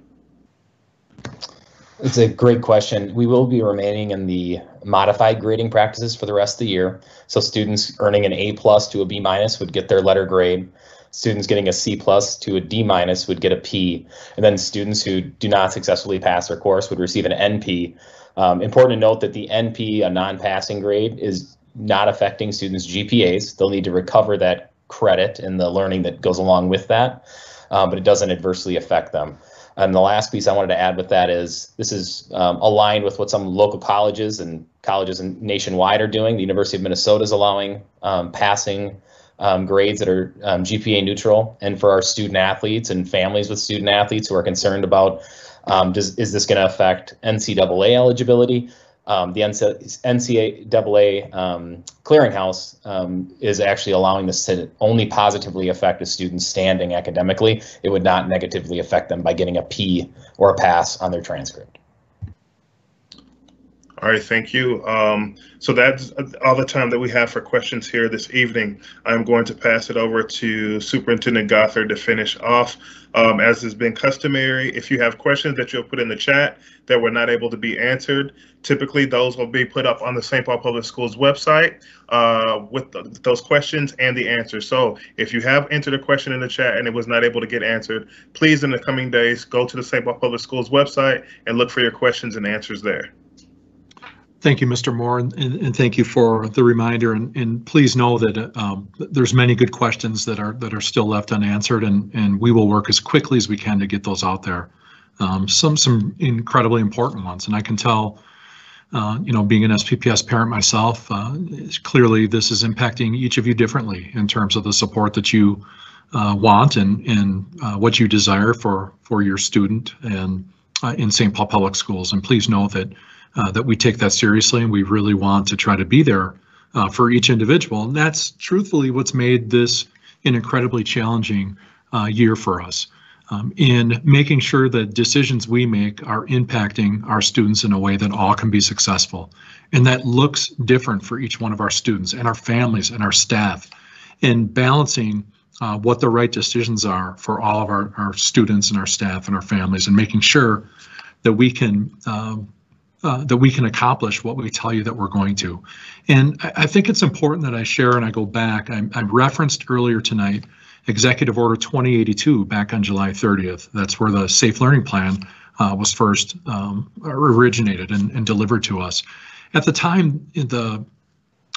Speaker 13: It's a great question. We will be remaining in the modified grading practices for the rest of the year. So students earning an A plus to a B minus would get their letter grade. Students getting a C plus to a D minus would get a P. And then students who do not successfully pass their course would receive an NP. Um, important to note that the NP, a non-passing grade, is not affecting students' GPAs. They'll need to recover that credit and the learning that goes along with that, um, but it doesn't adversely affect them. And the last piece I wanted to add with that is this is um, aligned with what some local colleges and colleges nationwide are doing. The University of Minnesota is allowing um, passing um, grades that are um, GPA neutral. And for our student athletes and families with student athletes who are concerned about um, does, is this going to affect NCAA eligibility? Um, the NCAA um, clearinghouse um, is actually allowing this to only positively affect a student's standing academically. It would not negatively affect them by getting a P or a pass on their transcript.
Speaker 1: All right, thank you. Um, so that's all the time that we have for questions here this evening. I'm going to pass it over to Superintendent Gothard to finish off. Um, as has been customary, if you have questions that you'll put in the chat that were not able to be answered, typically those will be put up on the St. Paul Public Schools website uh, with the, those questions and the answers. So if you have entered a question in the chat and it was not able to get answered, please in the coming days, go to the St. Paul Public Schools website and look for your questions and answers there.
Speaker 2: Thank you, Mr. Moore, and, and thank you for the reminder. And, and please know that um, there's many good questions that are that are still left unanswered, and, and we will work as quickly as we can to get those out there. Um, some some incredibly important ones, and I can tell, uh, you know, being an SPPS parent myself, uh, clearly this is impacting each of you differently in terms of the support that you uh, want and and uh, what you desire for for your student and uh, in St. Paul Public Schools. And please know that uh, that we take that seriously and we really want to try to be there uh, for each individual. And that's truthfully what's made this an incredibly challenging uh, year for us um, in making sure that decisions we make are impacting our students in a way that all can be successful. And that looks different for each one of our students and our families and our staff in balancing uh, what the right decisions are for all of our, our students and our staff and our families and making sure that we can um, uh, that we can accomplish what we tell you that we're going to. And I, I think it's important that I share and I go back. I, I, referenced earlier tonight Executive Order 2082 back on July 30th. That's where the Safe Learning Plan uh, was first um, originated and, and, delivered to us. At the time, the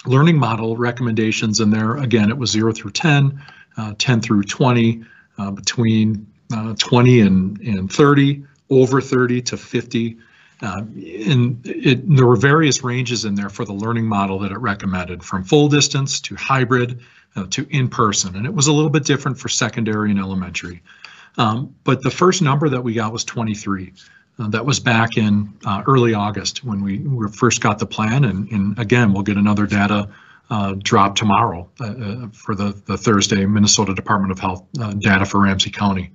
Speaker 2: learning model recommendations in there, again, it was 0 through 10, uh, 10 through 20, uh, between uh, 20 and, and 30, over 30 to 50 uh, and it, there were various ranges in there for the learning model that it recommended, from full distance to hybrid uh, to in person. And it was a little bit different for secondary and elementary. Um, but the first number that we got was 23. Uh, that was back in uh, early August when we, we, first got the plan. And, and again, we'll get another data uh, drop tomorrow uh, for the, the Thursday Minnesota Department of Health data for Ramsey County.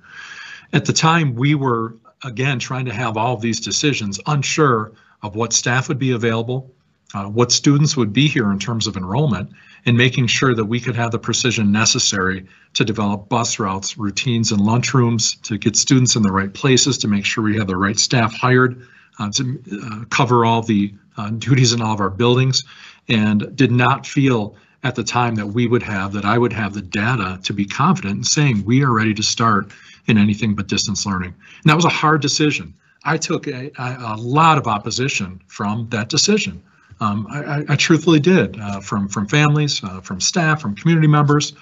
Speaker 2: At the time, we were again, trying to have all of these decisions, unsure of what staff would be available, uh, what students would be here in terms of enrollment, and making sure that we could have the precision necessary to develop bus routes, routines, and lunchrooms to get students in the right places, to make sure we have the right staff hired, uh, to uh, cover all the uh, duties in all of our buildings, and did not feel at the time that we would have, that I would have the data to be confident in saying we are ready to start in anything but distance learning. And that was a hard decision. I took a, a, lot of opposition from that decision. Um, I, I, truthfully did, uh, from from families, uh, from staff, from community members,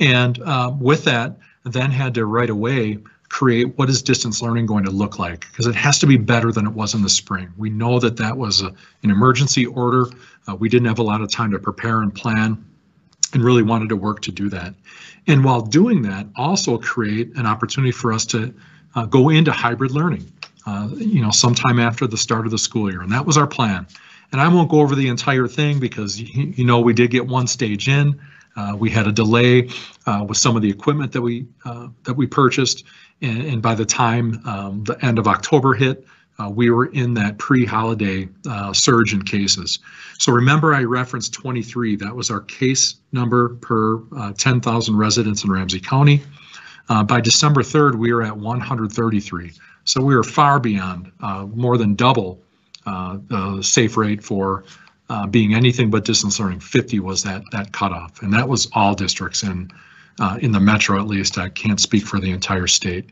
Speaker 2: and uh, with that, then had to right away create what is distance learning going to look like because it has to be better than it was in the spring. We know that that was a, an emergency order. Uh, we didn't have a lot of time to prepare and plan, and really wanted to work to do that. And while doing that, also create an opportunity for us to uh, go into hybrid learning, uh, you know, sometime after the start of the school year. And that was our plan. And I won't go over the entire thing because, you, you know, we did get one stage in. Uh, we had a delay uh, with some of the equipment that we uh, that we purchased, and, and by the time um, the end of October hit, uh, we were in that pre-holiday uh, surge in cases. So remember I referenced 23, that was our case number per uh, 10,000 residents in Ramsey County. Uh, by December 3rd, we were at 133. So we were far beyond, uh, more than double uh, the safe rate for being anything but distance learning. 50 was that that cutoff, and that was all districts in uh, in the metro at least. I can't speak for the entire state.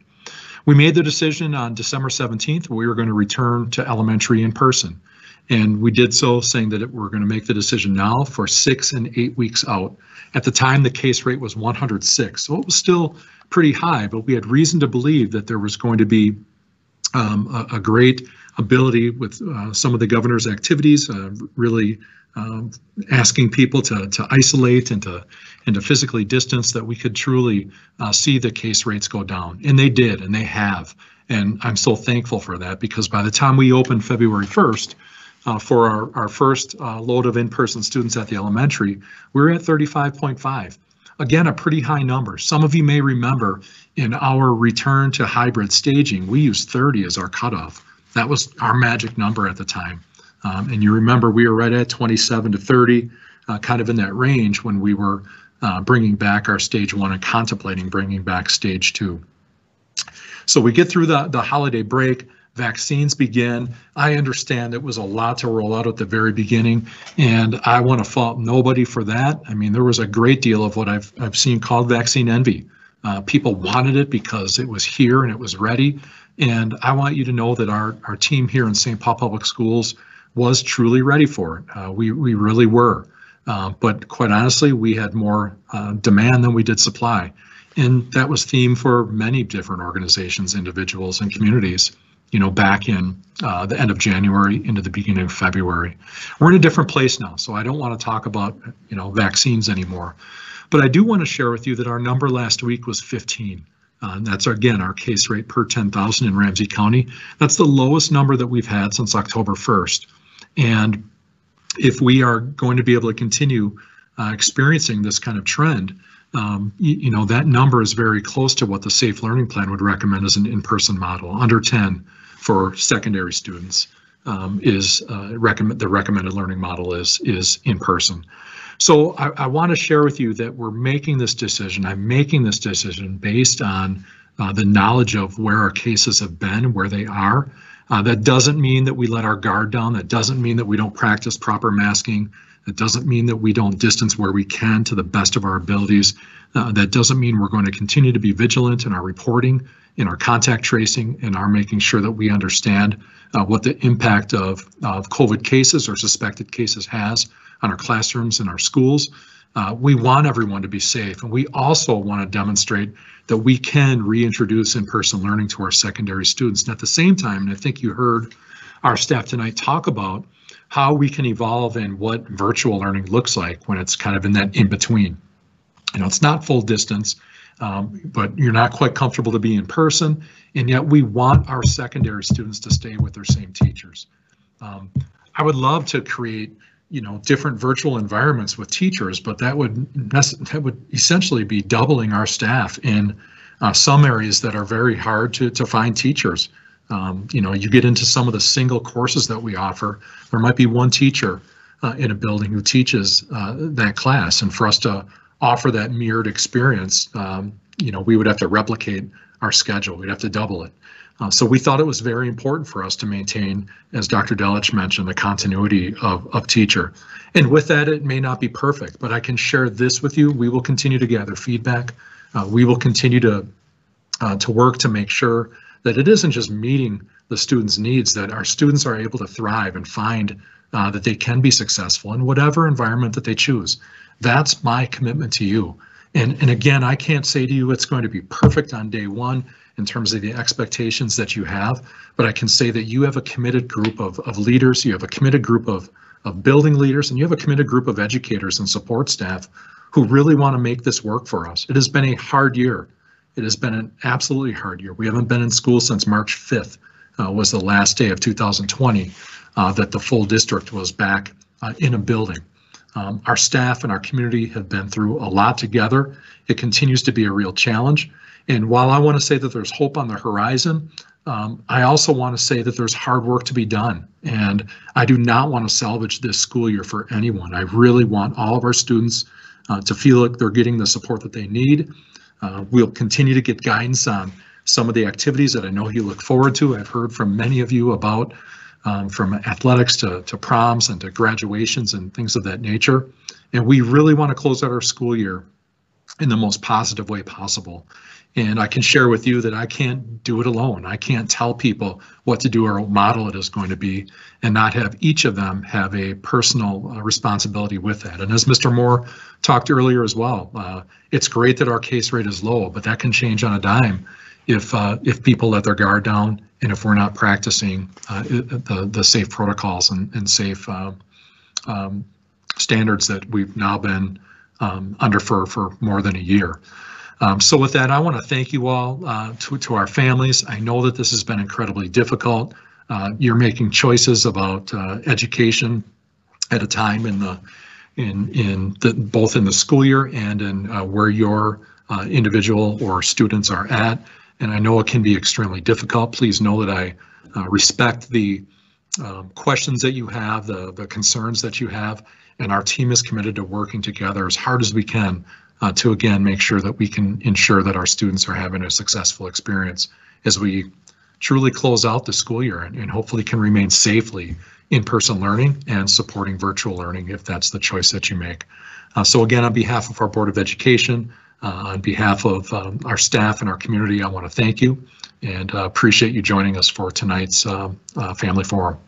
Speaker 2: We made the decision on December 17th. We were going to return to elementary in person. And we did so saying that it, we're going to make the decision now for six and eight weeks out. At the time, the case rate was 106. So it was still pretty high, but we had reason to believe that there was going to be um, a, a, great ability with uh, some of the governor's activities, uh, really um, asking people to, to isolate and to and to physically distance, that we could truly uh, see the case rates go down. And they did, and they have. And I'm so thankful for that because by the time we opened February 1st, uh, for our, our first uh, load of in-person students at the elementary, we were at 35.5. Again, a pretty high number. Some of you may remember in our return to hybrid staging, we used 30 as our cutoff. That was our magic number at the time. Um, and you remember we were right at 27 to 30, uh, kind of in that range when we were uh, bringing back our stage one and contemplating bringing back stage two. So we get through the, the holiday break vaccines begin. I understand it was a lot to roll out at the very beginning, and I want to fault nobody for that. I mean, there was a great deal of what I've, I've seen called vaccine envy. Uh, people wanted it because it was here and it was ready. And I want you to know that our, our team here in St. Paul Public Schools was truly ready for it. Uh, we, we really were. Uh, but quite honestly, we had more uh, demand than we did supply. And that was theme for many different organizations, individuals, and communities you know, back in uh, the end of January into the beginning of February. We're in a different place now, so I don't want to talk about, you know, vaccines anymore. But I do want to share with you that our number last week was 15. Uh, and that's again our case rate per 10,000 in Ramsey County. That's the lowest number that we've had since October 1st. And if we are going to be able to continue uh, experiencing this kind of trend, um, you, you, know, that number is very close to what the Safe Learning Plan would recommend as an in-person model, under 10 for secondary students um, is uh, recommend the recommended learning model is is in person. So I, I want to share with you that we're making this decision. I'm making this decision based on uh, the knowledge of where our cases have been, where they are. Uh, that doesn't mean that we let our guard down. That doesn't mean that we don't practice proper masking. That doesn't mean that we don't distance where we can to the best of our abilities. Uh, that doesn't mean we're going to continue to be vigilant in our reporting, in our contact tracing, and our making sure that we understand uh, what the impact of, of COVID cases or suspected cases has on our classrooms and our schools. Uh, we want everyone to be safe, and we also want to demonstrate that we can reintroduce in-person learning to our secondary students. And at the same time, and I think you heard our staff tonight talk about how we can evolve and what virtual learning looks like when it's kind of in that in-between. You know, it's not full distance, um, but you're not quite comfortable to be in person, and yet we want our secondary students to stay with their same teachers. Um, I would love to create, you know, different virtual environments with teachers, but that would that would essentially be doubling our staff in uh, some areas that are very hard to to find teachers. Um, you know, you get into some of the single courses that we offer. There might be one teacher uh, in a building who teaches uh, that class, and for us to offer that mirrored experience, um, you know, we would have to replicate our schedule. We'd have to double it. Uh, so we thought it was very important for us to maintain, as Dr. Delich mentioned, the continuity of, of teacher. And with that, it may not be perfect, but I can share this with you. We will continue to gather feedback. Uh, we will continue to uh, to work to make sure that it isn't just meeting the students' needs, that our students are able to thrive and find uh, that they can be successful in whatever environment that they choose. That's my commitment to you. And, and again, I can't say to you it's going to be perfect on day one in terms of the expectations that you have, but I can say that you have a committed group of, of leaders, you have a committed group of, of building leaders, and you have a committed group of educators and support staff who really want to make this work for us. It has been a hard year. It has been an absolutely hard year. We haven't been in school since March 5th, uh, was the last day of 2020 uh, that the full district was back uh, in a building. Um, our staff and our community have been through a lot together. It continues to be a real challenge. And while I want to say that there's hope on the horizon, um, I also want to say that there's hard work to be done. And I do not want to salvage this school year for anyone. I really want all of our students uh, to feel like they're getting the support that they need Uh, We'll continue to get guidance on some of the activities that I know you look forward to. I've heard from many of you about um, from athletics to, to proms and to graduations and things of that nature. And we really want to close out our school year in the most positive way possible. And I can share with you that I can't do it alone. I can't tell people what to do or what model it is going to be and not have each of them have a personal uh, responsibility with that. And as Mr. Moore talked earlier as well, uh, it's great that our case rate is low, but that can change on a dime if uh, if people let their guard down and if we're not practicing uh, the the safe protocols and, and safe uh, um, standards that we've now been um, under for for more than a year. Um, so with that, I want to thank you all uh, to, to our families. I know that this has been incredibly difficult. Uh, you're making choices about uh, education at a time in the in in the, both in the school year and in uh, where your uh, individual or students are at. And I know it can be extremely difficult. Please know that I uh, respect the um, questions that you have, the the concerns that you have, and our team is committed to working together as hard as we can uh, to again make sure that we can ensure that our students are having a successful experience as we truly close out the school year and, and hopefully can remain safely in-person learning and supporting virtual learning if that's the choice that you make. Uh, so again, on behalf of our Board of Education, uh, on behalf of um, our staff and our community, I want to thank you and uh, appreciate you joining us for tonight's uh, uh, Family Forum.